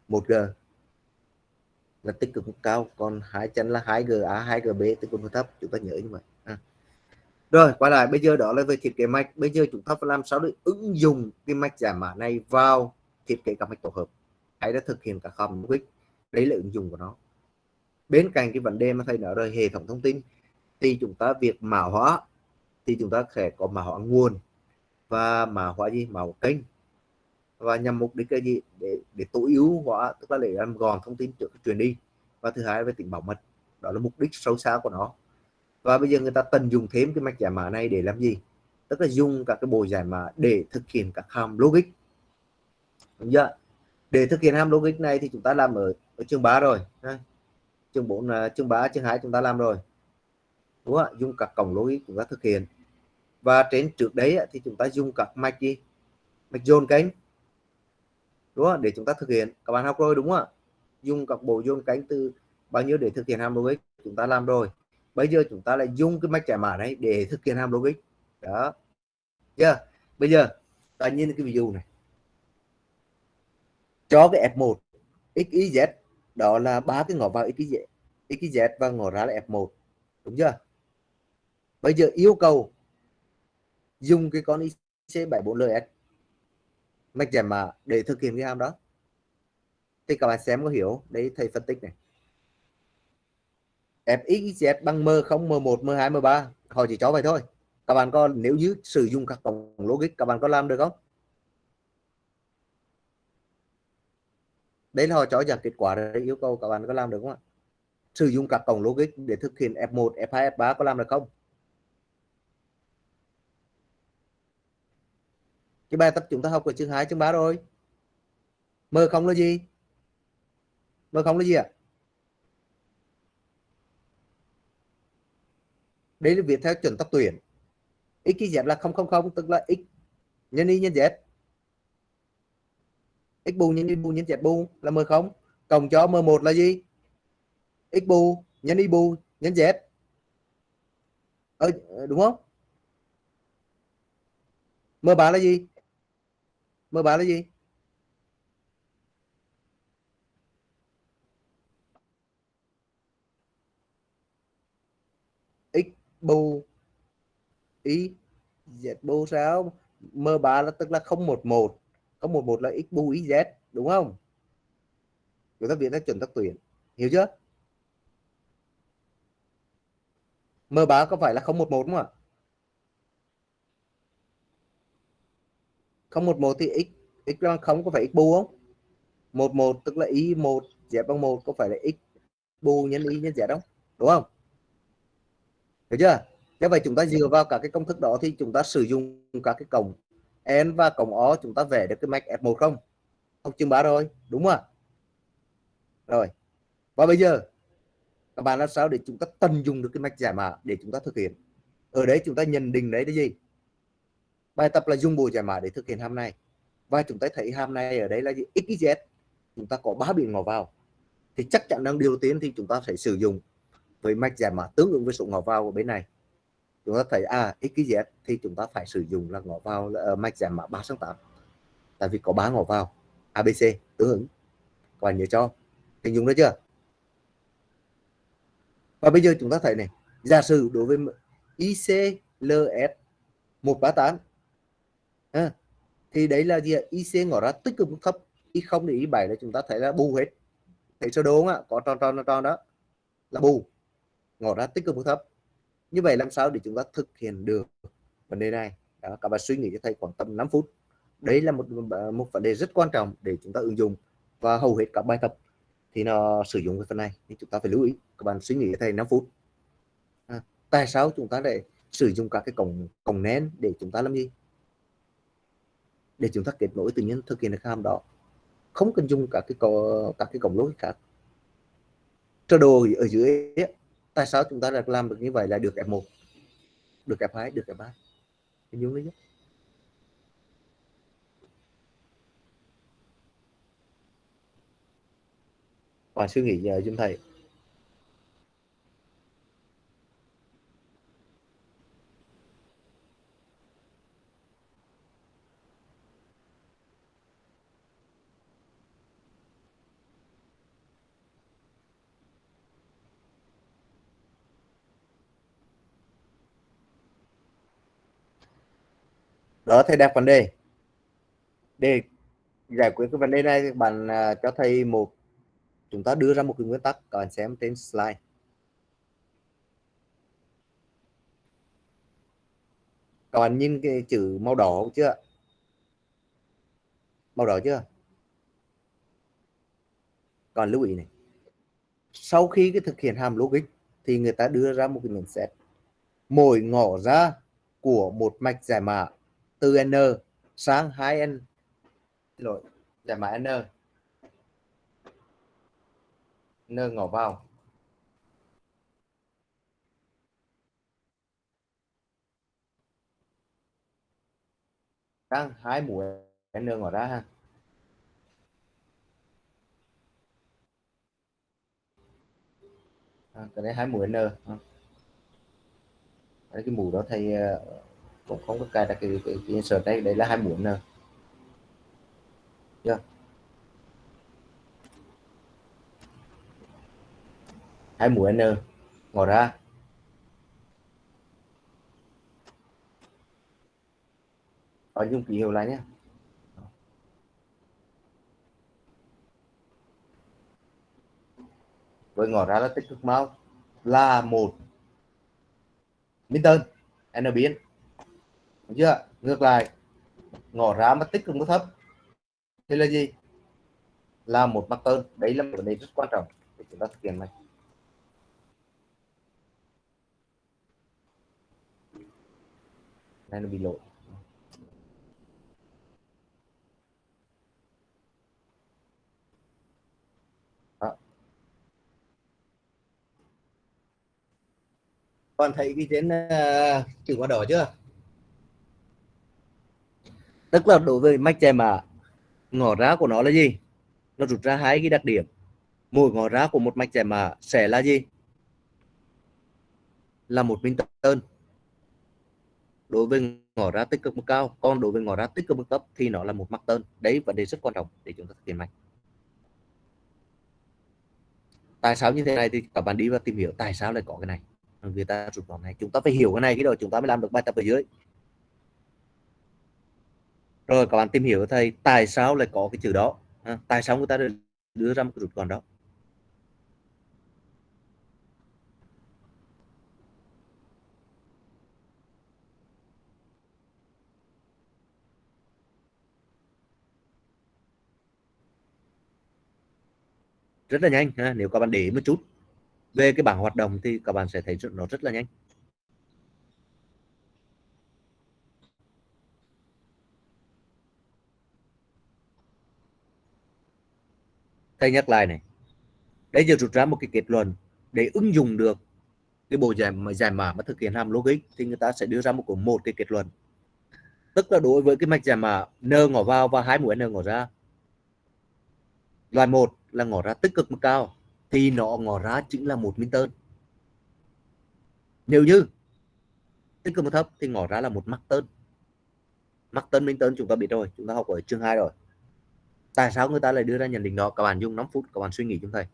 1G là tích cực cao, còn hai chân là 2GA 2GB tích cực thấp? Chúng ta nhớ như vậy. À. rồi, quay lại, bây giờ đó là về thiết kế mạch. Bây giờ chúng ta phải làm sao để ứng dụng cái mạch giải mã này vào thiết kế các mạch tổ hợp. Hãy đã thực hiện các hòm logic đấy là ứng dụng của nó. Bên cạnh cái vấn đề mà thầy nói rồi, hệ thống thông tin, thì chúng ta việc mã hóa, thì chúng ta sẽ có mã hóa nguồn. Và mã hóa gì? Mã hóa kênh và nhằm mục đích cái gì? Để để tối ưu hóa tức là để làm gọn thông tin trước truyền đi. Và thứ hai về tính bảo mật. Đó là mục đích sâu xa của nó. Và bây giờ người ta tận dụng thêm cái mạch giải mã này để làm gì? Tức là dùng các cái bộ giải mã để thực hiện các hàm logic. Đúng chưa để thực hiện hàm logic này thì chúng ta làm ở, ở chương 3 rồi chương 4 à, chương 3 chương 2 chúng ta làm rồi. Đúng không? dùng các cổng logic chúng ta thực hiện. Và trên trước đấy thì chúng ta dùng các mạch gì? Mạch dồn cánh đúng không? để chúng ta thực hiện. Các bạn học rồi, đúng không ạ? Dùng các bộ dung cánh từ bao nhiêu để thực hiện hàm logic? Chúng ta làm rồi. Bây giờ chúng ta lại dùng cái mạch giải mã đấy để thực hiện hàm logic. Đó. Chưa? Bây giờ, ta nhìn cái ví dụ này. Cho cái F1 x y z, đó là ba cái ngõ vào x y z, x y z và ngõ ra là F1 đúng chưa? Bây giờ yêu cầu dùng cái con IC74LS mạch giải mã để thực hiện cái hàm đó. Thì các bạn xem có hiểu đấy thầy phân tích này. Fxz bằng m0 m1 m2 m3 họ chỉ cho vậy thôi. Các bạn có nếu như sử dụng các tổng logic các bạn có làm được không? Đấy là họ cho ra kết quả đấy yêu cầu các bạn có làm được không ạ? Sử dụng các cổng logic để thực hiện F1, F2, F3 có làm được không? Cái bài tập chúng ta học ở chương 2, chương 3 rồi. M không là gì? M không là gì ạ? À? đây là viết theo chuẩn tắc tuyển. X y z là 000 tức là x nhân y nhân z x bù nhân y bù nhân z bù là m không cộng cho m1 là gì? X bù nhân y bù nhân z ờ, đúng không? M3 là gì? Mời bà là gì? X bu y z bu sao? M ba là tức là không một một. Có một một là x bu y z, đúng không? Người ta viết ra chuẩn tắc tuyển. Hiểu chưa? M ba có phải là không một một không ạ? 011 thì x x bằng không có phải x bù không? 11 tức là y một z bằng một có phải là x bù nhân y nhân z không? Đúng không? Hiểu chưa? Như vậy chúng ta dựa vào cả cái công thức đó thì chúng ta sử dụng các cái cổng n và cổng o chúng ta vẽ được cái mạch f1 không? Học chương 3 rồi, đúng không rồi. Và bây giờ, các bạn làm sao để chúng ta tận dụng được cái mạch giải mã để chúng ta thực hiện? Ở đấy chúng ta nhận định đấy là gì? Bài tập là dùng bộ giải mã để thực hiện hàm này và chúng ta thấy hàm này ở đây là gì? Xyz chúng ta có ba biển ngỏ vào. Thì chắc chắn đang điều tiến thì chúng ta phải sử dụng với mạch giải mã tương ứng với số ngỏ vào ở bên này. Chúng ta thấy à xyz thì chúng ta phải sử dụng là ngỏ vào, là ờ, mạch giải mã 3 sang 8 tại vì có ba ngỏ vào abc tương ứng. Các bạn nhớ cho, hình dung được chưa? Và bây giờ chúng ta thấy này, giả sử đối với ICLS 138 à, thì đấy là gì IC ngỏ ra tích cực thấp y không để ý 7 là chúng ta thấy là bù hết. Thấy sơ đồ không ạ có tròn tròn tròn đó là bù ngỏ ra tích cực thấp. Như vậy làm sao để chúng ta thực hiện được vấn đề này? Đó, các bạn suy nghĩ cho thầy khoảng tầm 5 phút. Đấy là một một vấn đề rất quan trọng để chúng ta ứng dụng và hầu hết các bài tập thì nó sử dụng cái phần này. Thì chúng ta phải lưu ý các bạn suy nghĩ cho thầy 5 phút. À, tại sao chúng ta lại sử dụng các cái cổng cổng nén để chúng ta làm gì? Để chúng ta kết nối tự nhiên thực hiện được hàm đó. Không cần dùng các cái các cái cổng lối khác. Sơ đồ ở dưới ấy, tại sao chúng ta lại làm được như vậy là được F1 được F2 được F3 hình dung đấy chứ và suy nghĩ giờ chúng thầy. Đó thầy đặt vấn đề. Để giải quyết cái vấn đề này bạn uh, cho thầy một chúng ta đưa ra một cái nguyên tắc các bạn xem trên slide. Các bạn nhìn cái chữ màu đỏ chưa? Màu đỏ chưa? Còn lưu ý này. Sau khi cái thực hiện hàm logic thì người ta đưa ra một cái nhận xét. Mỗi ngõ ra của một mạch giải mã từ n sang 2n rồi giải mã n. N ngỏ vào. Sang hai mũi n ngỏ ra ha. À, cái đấy hai mũi n. À. cái mũ đó thầy uh, cũng không có cài đặt cái, cái, cái insert đây đấy là hai muốn nè. Chưa? Hai mũi n ngỏ ra. Ở dùng ký hiệu lại nhé. Với ngỏ ra là tích cực máu là một. Minton n biến. Đúng chưa? Ngược lại. Ngỏ ra mà tích cực mức thấp thì là gì? Là một mặt tơn. Đấy là một vấn đề rất quan trọng để chúng ta thực hiện này. Này nó bị lỗi. Còn thấy cái trên uh, chữ quả đỏ chưa? Tức là đối với mạch chè mà ngỏ ra của nó là gì? Nó rút ra hai cái đặc điểm. Mỗi ngỏ ra của một mạch chè mà sẽ là gì? Là một minh tơn đối với ngỏ ra tích cực mức cao, còn đối với ngỏ ra tích cực mức thấp thì nó là một mắc tơn đấy, vấn đề rất quan trọng để chúng ta thực hiện mạch. Tại sao như thế này thì các bạn đi và tìm hiểu tại sao lại có cái này. Người ta rút vào này, chúng ta phải hiểu cái này cái đó chúng ta mới làm được bài tập ở dưới rồi các bạn tìm hiểu thầy tại sao lại có cái chữ đó à, tại sao người ta đưa ra một cái rút gọn đó rất là nhanh ha. nếu các bạn để một chút về cái bảng hoạt động thì các bạn sẽ thấy nó rất là nhanh tay nhắc lại này. Đây giờ rút ra một cái kết luận để ứng dụng được cái bộ giải mà giải mã mà thực hiện hàm logic thì người ta sẽ đưa ra một của một cái kết luận. Tức là đối với cái mạch giải mã n ngỏ vào và hai mũi n ngỏ ra. Loại một là ngỏ ra tích cực mức cao, thì nó ngỏ ra chính là một minh tơn nếu như tích cực mức thấp thì ngỏ ra là một mắc tơn mắc tơn minh tơn chúng ta biết rồi, chúng ta học ở chương 2 rồi tại sao người ta lại đưa ra nhận định đó? Các bạn dùng 5 phút, các bạn suy nghĩ chúng thầy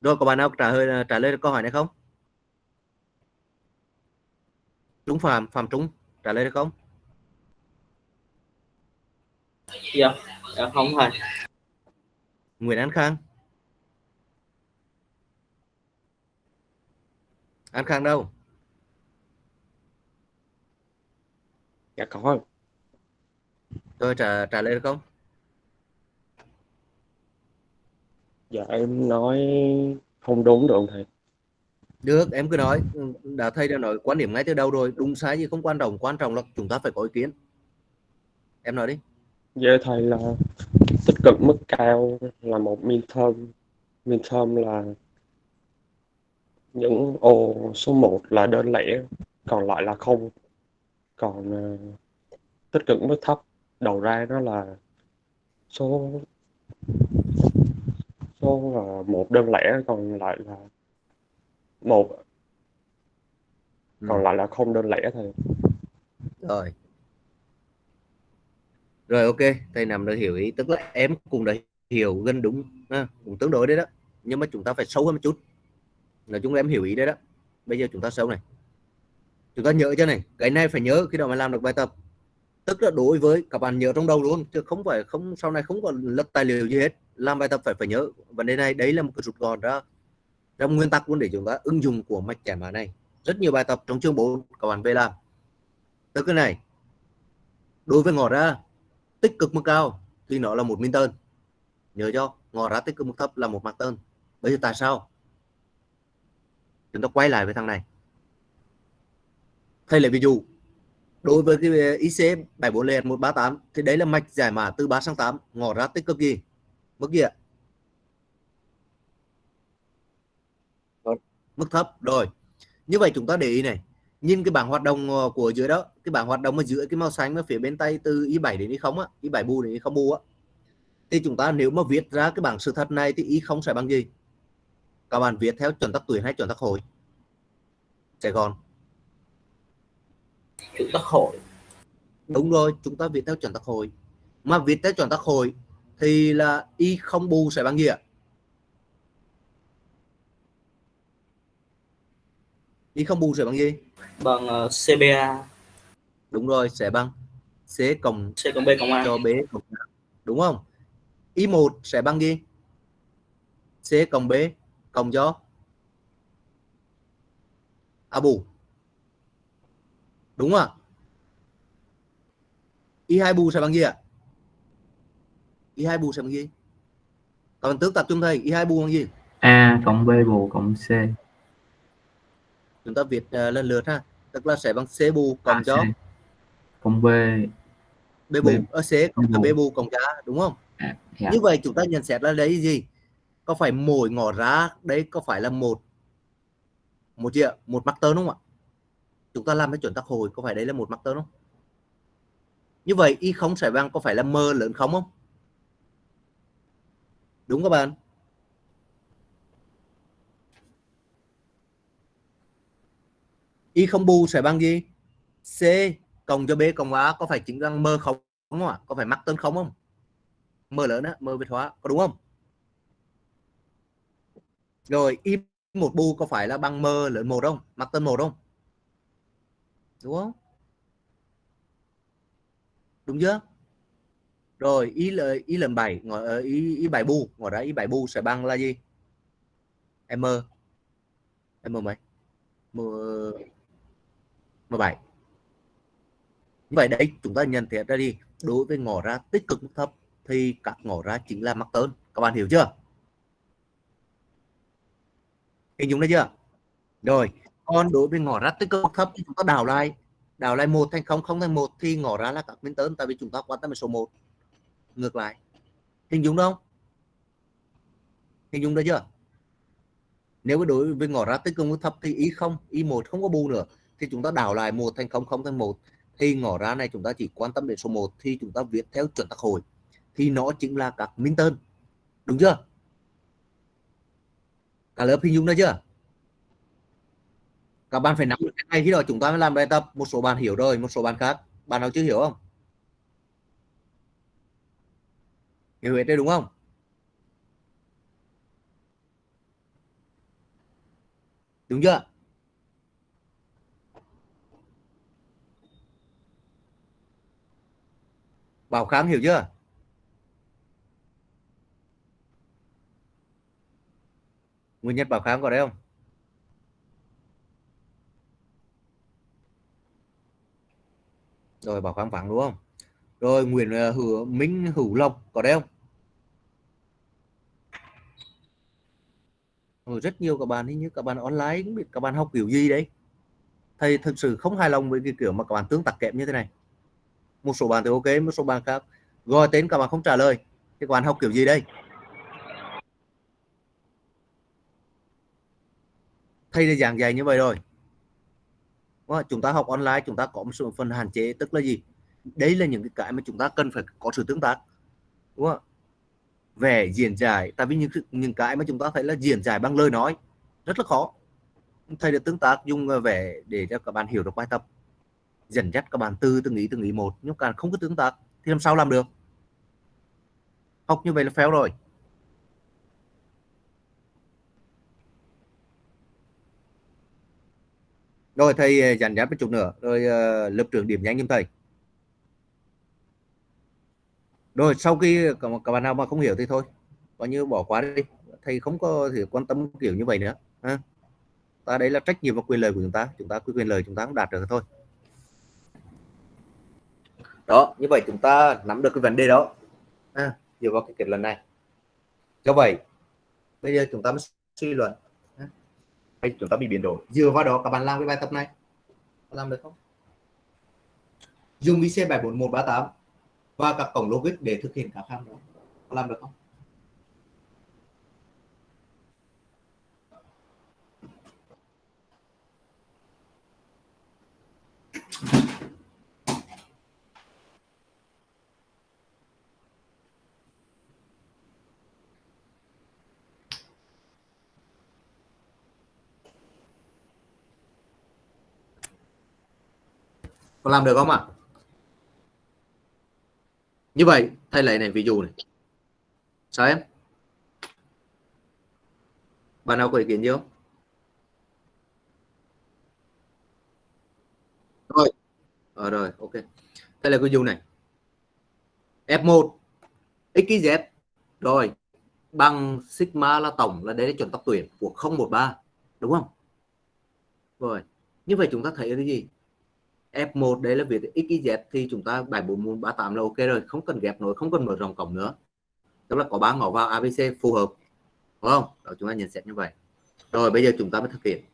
rồi có bạn nào trả lời trả lời được câu hỏi này không? Trung Phạm Phạm Trung trả lời được không? Dạ dạ không thầy Nguyễn An Khang. An Khang đâu? Dạ có. Tôi trả trả lời được không dạ em nói không đúng được không thầy. Được em cứ nói. Đã thầy đã nói quan điểm ngay từ đầu rồi. Đúng sai gì không quan trọng quan trọng là chúng ta phải có ý kiến. Em nói đi. Dạ, thầy là tích cực mức cao là một midterm midterm là những ô số 1 là đơn lẻ còn lại là không. Còn uh, tích cực mức thấp đầu ra nó là số là một đơn lẻ còn lại là một. Còn Ừ. lại là không đơn lẻ thôi. Rồi. Rồi ok. Thầy nằm đã hiểu ý. Tức là em cũng đã hiểu gần đúng ha, cũng tương đối đấy đó. Nhưng mà chúng ta phải sâu hơn một chút. Là em hiểu ý đấy đó. Bây giờ chúng ta sâu này. Chúng ta nhớ cho này. Cái này phải nhớ khi nào mà làm được bài tập. Tức là đối với các bạn nhớ trong đầu luôn. Chứ không phải không sau này không còn lật tài liệu gì hết làm bài tập phải phải nhớ, vấn đề này, đấy là một cái rút gọn ra trong nguyên tắc luôn để chúng ta ứng dụng của mạch giải mã này. Rất nhiều bài tập trong chương 4 các bạn về làm. Tức cái này, đối với ngọt ra, tích cực mức cao thì nó là một minh tơn. Nhớ cho ngọt ra tích cực mức thấp là một mặt tơn. Bây giờ tại sao? Chúng ta quay lại với thằng này. Thầy lấy ví dụ, đối với cái IC 74 liệt 138 thì đấy là mạch giải mã từ 3 sang 8 ngỏ ra tích cực gì? Mức gì ạ. Mức thấp. Rồi như vậy chúng ta để ý này. Nhìn cái bảng hoạt động ờ, của dưới đó cái bảng hoạt động ở giữa cái màu xanh ở phía bên tay từ y 7 đến y không á y 7 bu đến y không bu á thì chúng ta nếu mà viết ra cái bảng sự thật này thì y không sẽ bằng gì? Các bạn viết theo chuẩn tắc tuổi hay chuẩn tắc hồi Sài Gòn. Chuẩn tắc hội. Đúng rồi chúng ta viết theo chuẩn tắc hồi mà viết theo chuẩn tắc hồi thì là y không bù sẽ bằng gì ạ y không bù sẽ bằng gì? Bằng uh, CBA đúng rồi sẽ bằng C cộng C cộng B cộng A. cho B cộng A. đúng không? Y 1 sẽ bằng gì? C cộng B cộng cho A bù. Đúng không ạ? Y 2 bù sẽ bằng gì ạ? y 2 bù sẽ bằng gì bạn tước tập trung thầy y 2 bù bằng gì A cộng B bù cộng C. chúng ta viết uh, lần lượt ha tức là sẽ bằng C bù cộng cho. Cộng B. B bù ở C cộng bù. B bù cộng A đúng không À, dạ. như vậy chúng ta nhận xét là đấy gì có phải mỗi ngỏ ra đấy có phải là một một gì ạ một mắc tơn đúng không ạ chúng ta làm cái chuẩn tắc hồi có phải đấy là một mắc tơn không như vậy y không sẽ bằng có phải là m lớn không không đúng các bạn. Y không bù sẽ bằng gì? C cộng cho b cộng a có phải chính răng mơ không? Không ạ? Có phải mắc tên không không? Mơ lớn á mơ việt hóa, có đúng không? Rồi, y một bu có phải là bằng mơ lớn một không? Mắc tân một không? Đúng không? Đúng chưa? Rồi, ý là, ý lần bảy ngồi ờ, ý ý bài bu, ngồi đó, ý bài bu sẽ bằng là gì? M. M mấy m m bảy. Như vậy đấy, chúng ta nhận thiệt ra đi. Đối với ngỏ ra tích cực mức thấp thì các ngỏ ra chính là mắc tơn các bạn hiểu chưa? Hình dung đấy chưa? Rồi, còn đối với ngỏ ra tích cực mức thấp thì chúng ta đào lại. Đào lại một thành không không thành một thì ngỏ ra là các biến tơn tại vì chúng ta quan tâm đến số 1 ngược lại. Hình dung không? Hình dung được chưa? Nếu đối với ngỏ ra tích cực mức thấp thì y không, y một không có bù nữa, thì chúng ta đảo lại một thành không không thành một. Thì ngỏ ra này chúng ta chỉ quan tâm đến số 1 thì chúng ta viết theo chuẩn tắc hồi thì nó chính là các minh tơn đúng chưa? Cả lớp hình dung đó chưa? các bạn phải nắm được cái này khi đó chúng ta mới làm bài tập. Một số bạn hiểu rồi, một số bạn khác. Bạn nào chưa hiểu không? Hiểu hết đây đúng không? Đúng chưa? Bảo Kháng hiểu chưa? Nguyên nhân Bảo Kháng có đấy không? Rồi, Bảo Kháng vắng đúng không? Rồi, Nguyễn ờ, Hữu, Minh, Hữu Lộc, có đây không? Rồi rất nhiều các bạn, hình như các bạn online cũng biết các bạn học kiểu gì đấy. Thầy thực sự không hài lòng với cái kiểu mà các bạn tương tác kém như thế này. Một số bạn thì ok, một số bạn khác. Gọi tên các bạn không trả lời, thì các bạn học kiểu gì đây? Thầy đã giảng dạy như vậy rồi. Chúng ta học online, chúng ta có một số phần hạn chế, tức là gì? đấy là những cái cái mà chúng ta cần phải có sự tương tác đúng không về diễn giải tại vì những những cái mà chúng ta thấy là diễn giải bằng lời nói rất là khó. Thầy được tương tác dùng ờ, về để cho các bạn hiểu được bài tập. Dẫn dắt các bạn tư, từng ý từng ý một nhưng càng không có tương tác thì làm sao làm được? Học như vậy là fail rồi. Rồi thầy ờ, dành dắt một chút nữa. Rồi uh, lớp trưởng điểm nhanh giùm thầy rồi sau khi các bạn nào mà không hiểu thì thôi. Coi như bỏ qua đi. Thầy không có thể quan tâm kiểu như vậy nữa ha. ta đấy là trách nhiệm và quyền lợi của chúng ta. Chúng ta cứ quyền lợi chúng ta cũng đạt được thôi. Đó như vậy chúng ta nắm được cái vấn đề đó. À, dựa vào cái kết luận này. Do vậy bây giờ chúng ta mới suy luận hay chúng ta bị biến đổi? Dựa vào đó các bạn làm cái bài tập này. Làm được không? Dùng IC 74138 và các cổng logic để thực hiện các hàm đó Có làm được không? Có làm được không ạ? Như vậy thầy lấy này ví dụ này. Sao em? Bạn nào có ý kiến gì không? Rồi. Ờ, rồi ok. Đây là cái dụ này. F1 XYZ rồi. Bằng sigma là tổng là đấy là chuẩn tắc tuyển của 013 đúng không? Rồi. Như vậy chúng ta thấy cái gì? F1 đấy là việc XYZ thì chúng ta 74138 là ok rồi, không cần ghép nối, không cần mở rộng cổng nữa. Tức là có ba ngõ vào ABC phù hợp, đúng không? Đó, chúng ta nhận xét như vậy. Rồi, bây giờ chúng ta mới thực hiện.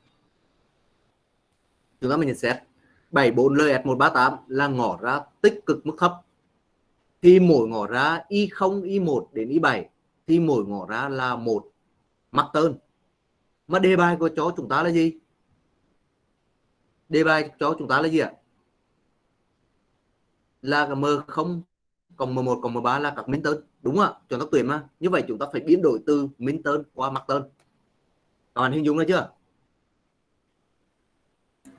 Chúng ta mới nhận xét. 74 LS138 là ngõ ra tích cực mức thấp. Thì mỗi ngõ ra Y0 Y1 đến Y7 thì mỗi ngõ ra là một. Mắc tơn mà đề bài của chó chúng ta là gì? Đề bài cho chúng ta là gì ạ? Là cái M0 cộng M1 cộng M3 là các minh tên đúng không ạ? Chuẩn tốc tuyển mà. Như vậy chúng ta phải biến đổi từ minh tên qua mắc tên các bạn hình dung được chưa?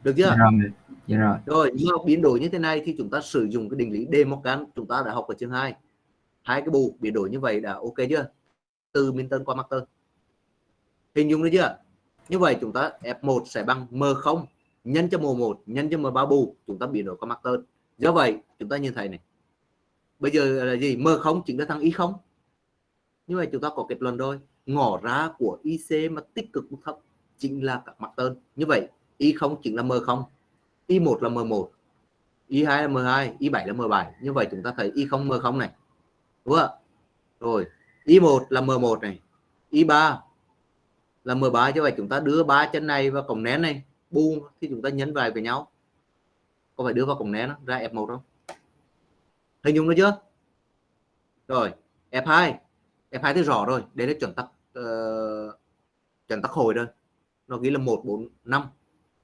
Được chưa? Dạ rồi. Dạ rồi. Rồi nhưng mà biến đổi như thế này thì chúng ta sử dụng cái định lý De Morgan chúng ta đã học ở chương 2 hai cái bù biến đổi như vậy đã ok chưa? Từ minh tên qua mắc tên hình dung được chưa? Như vậy chúng ta F1 sẽ bằng M0 nhân cho M1 nhân cho M3 bù chúng ta biến đổi qua mắc tên do vậy, chúng ta nhìn thấy này. Bây giờ là gì? M không chính là thằng y không. Như vậy chúng ta có kết luận rồi. Ngỏ ra của IC mà tích cực mức thấp chính là các mặt tên. Như vậy, y không chính là m không. Y1 là M1 Y2 là M2 Y7 là M7 như vậy chúng ta thấy y không m không này. Đúng không rồi Y1 là M1 này. Y3 là M3 như vậy chúng ta đưa ba chân này vào cổng nén này. Bu thì chúng ta nhấn vào với nhau có phải đưa vào cổng nén ra F1 không? Hình dung được chưa? Rồi F2 F2 thì rõ rồi. Đây là chuẩn tắc uh, chuẩn tắc hồi rồi nó ghi là 145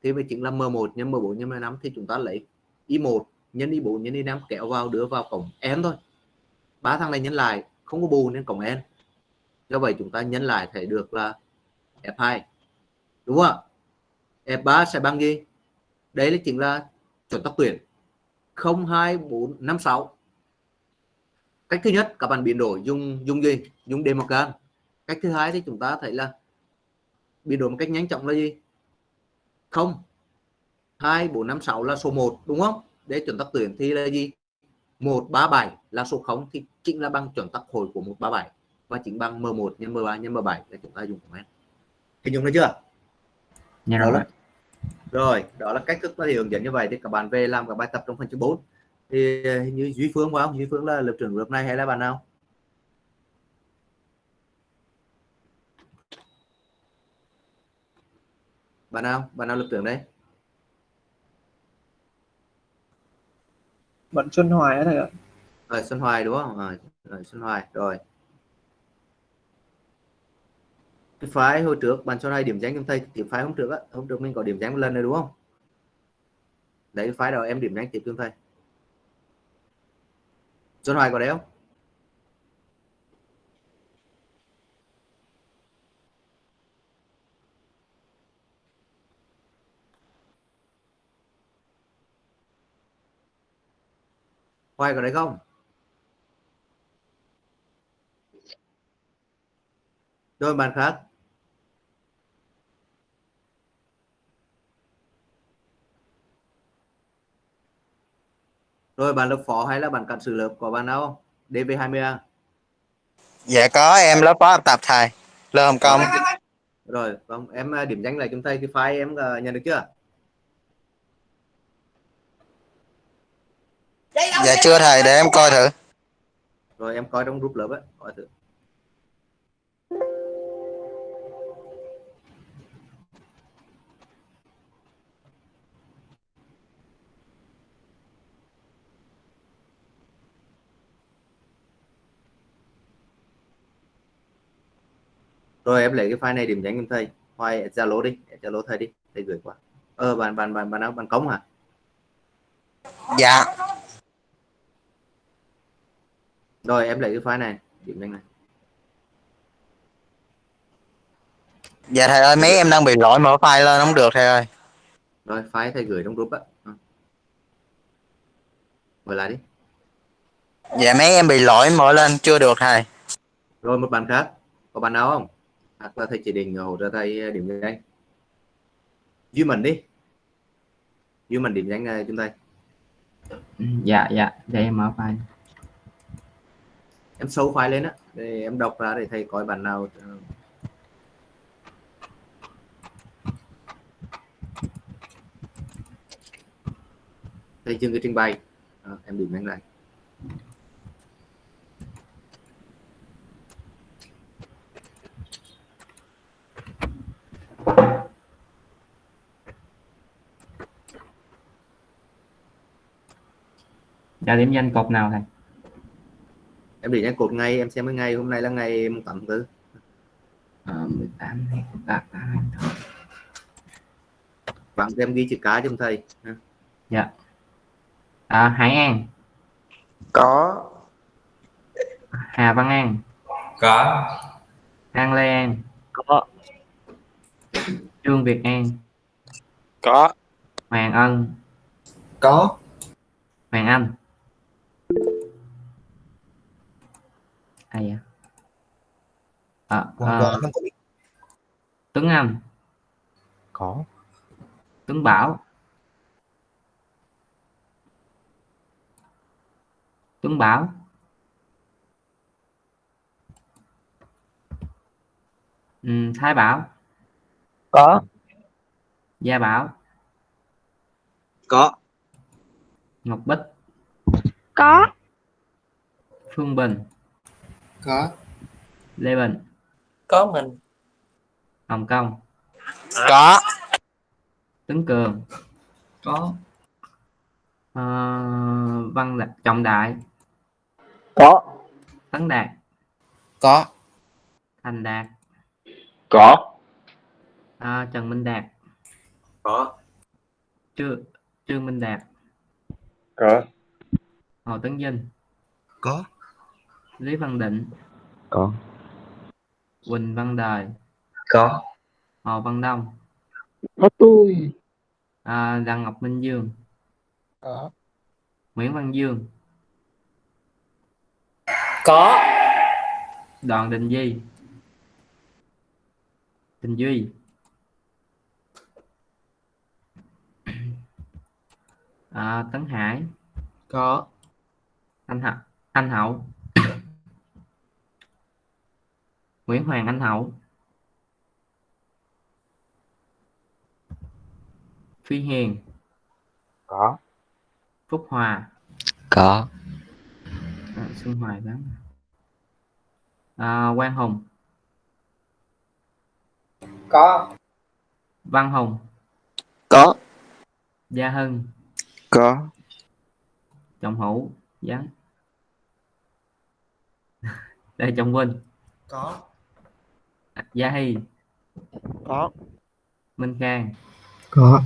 thì mới chính là M1 nhân M4 nhân M5 thì chúng ta lấy I1 nhân I4 nhân I5 kéo vào đưa vào cổng N thôi. Ba thằng này nhân lại không có bù nên cổng N. Do vậy chúng ta nhân lại thể được là F2 đúng không F3 sẽ bằng gì? Đấy là chính là chuẩn tắc tuyển. 02456 cách thứ nhất các bạn biến đổi dùng dùng gì? Dùng Democan cách thứ hai thì chúng ta thấy là biến đổi một cách nhanh chóng là gì? không hai bốn năm sáu là số 1 đúng không? Để chuẩn tắc tuyển thì là gì? 137 là số 0 thì chính là bằng chuẩn tắc hồi của 137 và chính bằng M1 nhân M3 nhân M7 để chúng ta dùng comment hình dung được chưa? Dạ đó rồi là, rồi đó là cách thức có thể hướng dẫn như vậy thì các bạn về làm các bài tập trong phần chương 4 thì ờ, hình như Duy Phương phải không? Duy Phương là lớp trưởng lớp này hay là bạn nào? Bạn nào? Bạn nào lớp trưởng đấy Bạn Xuân Hoài á thầy ạ. rồi Xuân Hoài đúng không? Rồi, rồi Xuân Hoài rồi cái phái hồi trước, bạn cho này điểm danh cho thầy điểm phái hôm trước á, hôm trước mình có điểm danh một lần rồi đúng không? Đấy, cái phái đầu em điểm danh tiếp cho thầy. Xuân Hoài có đấy không? Hoài có đấy không? Rồi, bạn khác. Rồi bạn lớp phó hay là bạn cận sự lớp có bạn nào không DV20A Dạ có em lớp phó học tập thầy. Lê Hồng Công. rồi vâng em à, điểm danh lại chúng thầy cái file em à, nhận được chưa Dạ chưa thầy để em coi thử. rồi em coi trong group lớp ấy coi thử rồi em lấy cái file này điểm danh giùm thầy hoài zalo đi zalo thầy đi thầy gửi qua ờ bạn bạn bạn bạn bạn cống hả Dạ. rồi em lấy cái file này điểm danh này Dạ thầy ơi mấy em đang bị lỗi mở file lên không được thầy ơi. rồi file thầy gửi trong group á Ờ. mở lại đi Dạ mấy em bị lỗi mở lên chưa được thầy. rồi một bạn khác có bạn nào không hoặc là thầy chỉ định hỗ trợ thầy điểm danh. Duy mình đi. Duy mình điểm danh này chúng thầy. Dạ dạ. Để em mở file. Em sâu file lên á để em đọc ra để thầy coi bạn nào ờ, thầy chương cái trình bày. Ờ, em điểm danh lại dạ điểm danh cột nào thầy? Em điểm danh cột ngày em xem cái ngày hôm nay là ngày mùng tám tháng tư. Ờ, 18 này tám tám bạn em ghi chữ cá cho thầy ha. dạ. À, Hải An. Có. Hà Văn An. Có. An Lê An. Có. Trương Việt An. Có. Hoàng Ân. Có. Hoàng Anh ai vậy à, à, Tuấn Anh. Có. Tuấn Bảo. Tuấn Bảo. Ừ, Thái Bảo. Có. Gia Bảo. Có. Ngọc Bích. Có. Phương Bình có. Lê Bình. Có mình. Hồng Kông. Có. Tuấn Cường. Có. Ờ, Văn Đạt, Trọng Đại. Có. Tấn Đạt. Có. Thành Đạt. Có. à, Trần Minh Đạt. Có. Trương Trương Minh Đạt. Có. Hồ Tấn Vinh. Có. Lý Văn Định. Có. Quỳnh Văn Đời Có. Hồ Văn Đông. Có tôi. à, Đặng Ngọc Minh Dương. Có. Nguyễn Văn Dương. Có. Đoàn Đình Duy. Đình Duy. À, Tấn Hải. Có. Anh Hậu. Anh Hậu Nguyễn Hoàng Anh Hậu. Phi Hiền. Có. Phúc Hòa. Có. à, Xuân Hoài đó à, Quang Hùng. Có. Văn Hùng. Có. Gia Hưng. Có. Trọng Hữu. Giáng đây Trọng Vinh. Có. Gia Hy Có. Minh Khang Có.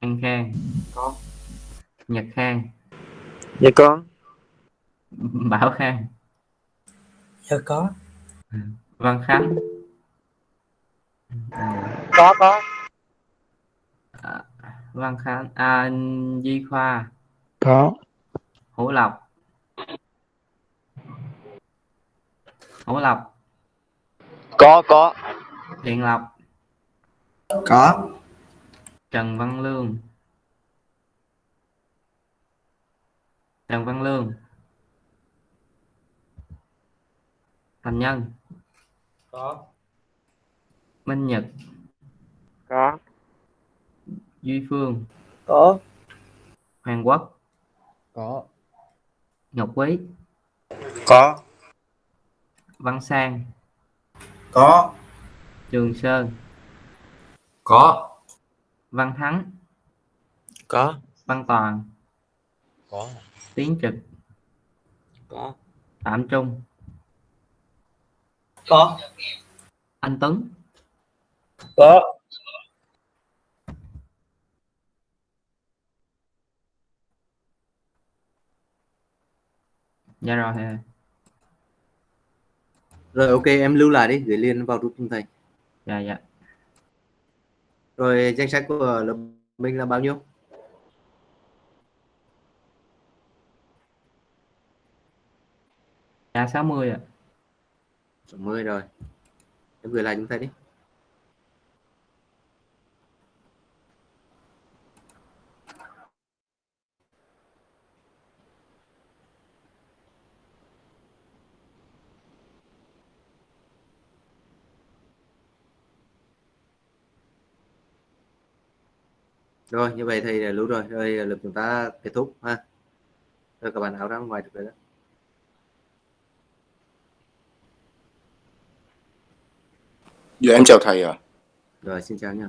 An Khang Có. Nhật Khang Dạ con. Bảo Khang dạ có Văn Khánh à, Có có. à, Văn Khánh à, Di Khoa Có. Hữu Lộc Hữu Lộc Có có. Thiện Lộc. Có. Trần Văn Lương. Trần Văn Lương. Thành Nhân. Có. Minh Nhật. Có. Duy Phương. Có. Hoàng Quốc. Có. Ngọc Quý. Có. Văn Sang có. Trường Sơn. Có. Văn Thắng. Có. Văn Toàn. Có. Tiến Trực. Có. Phạm Trung. Có. Anh Tuấn. Có. Dạ rồi ơi. Rồi ok em lưu lại đi gửi liền vào group chúng thầy dạ dạ. Rồi danh sách của lớp mình là bao nhiêu? Dạ 60 ạ. 60 rồi. Em gửi lại chúng thầy đi rồi như vậy thì lưu rồi. Rồi lực chúng ta kết thúc ha. Rồi các bạn áo ra ngoài được rồi đó. Dạ em chào thầy ạ. rồi xin chào nha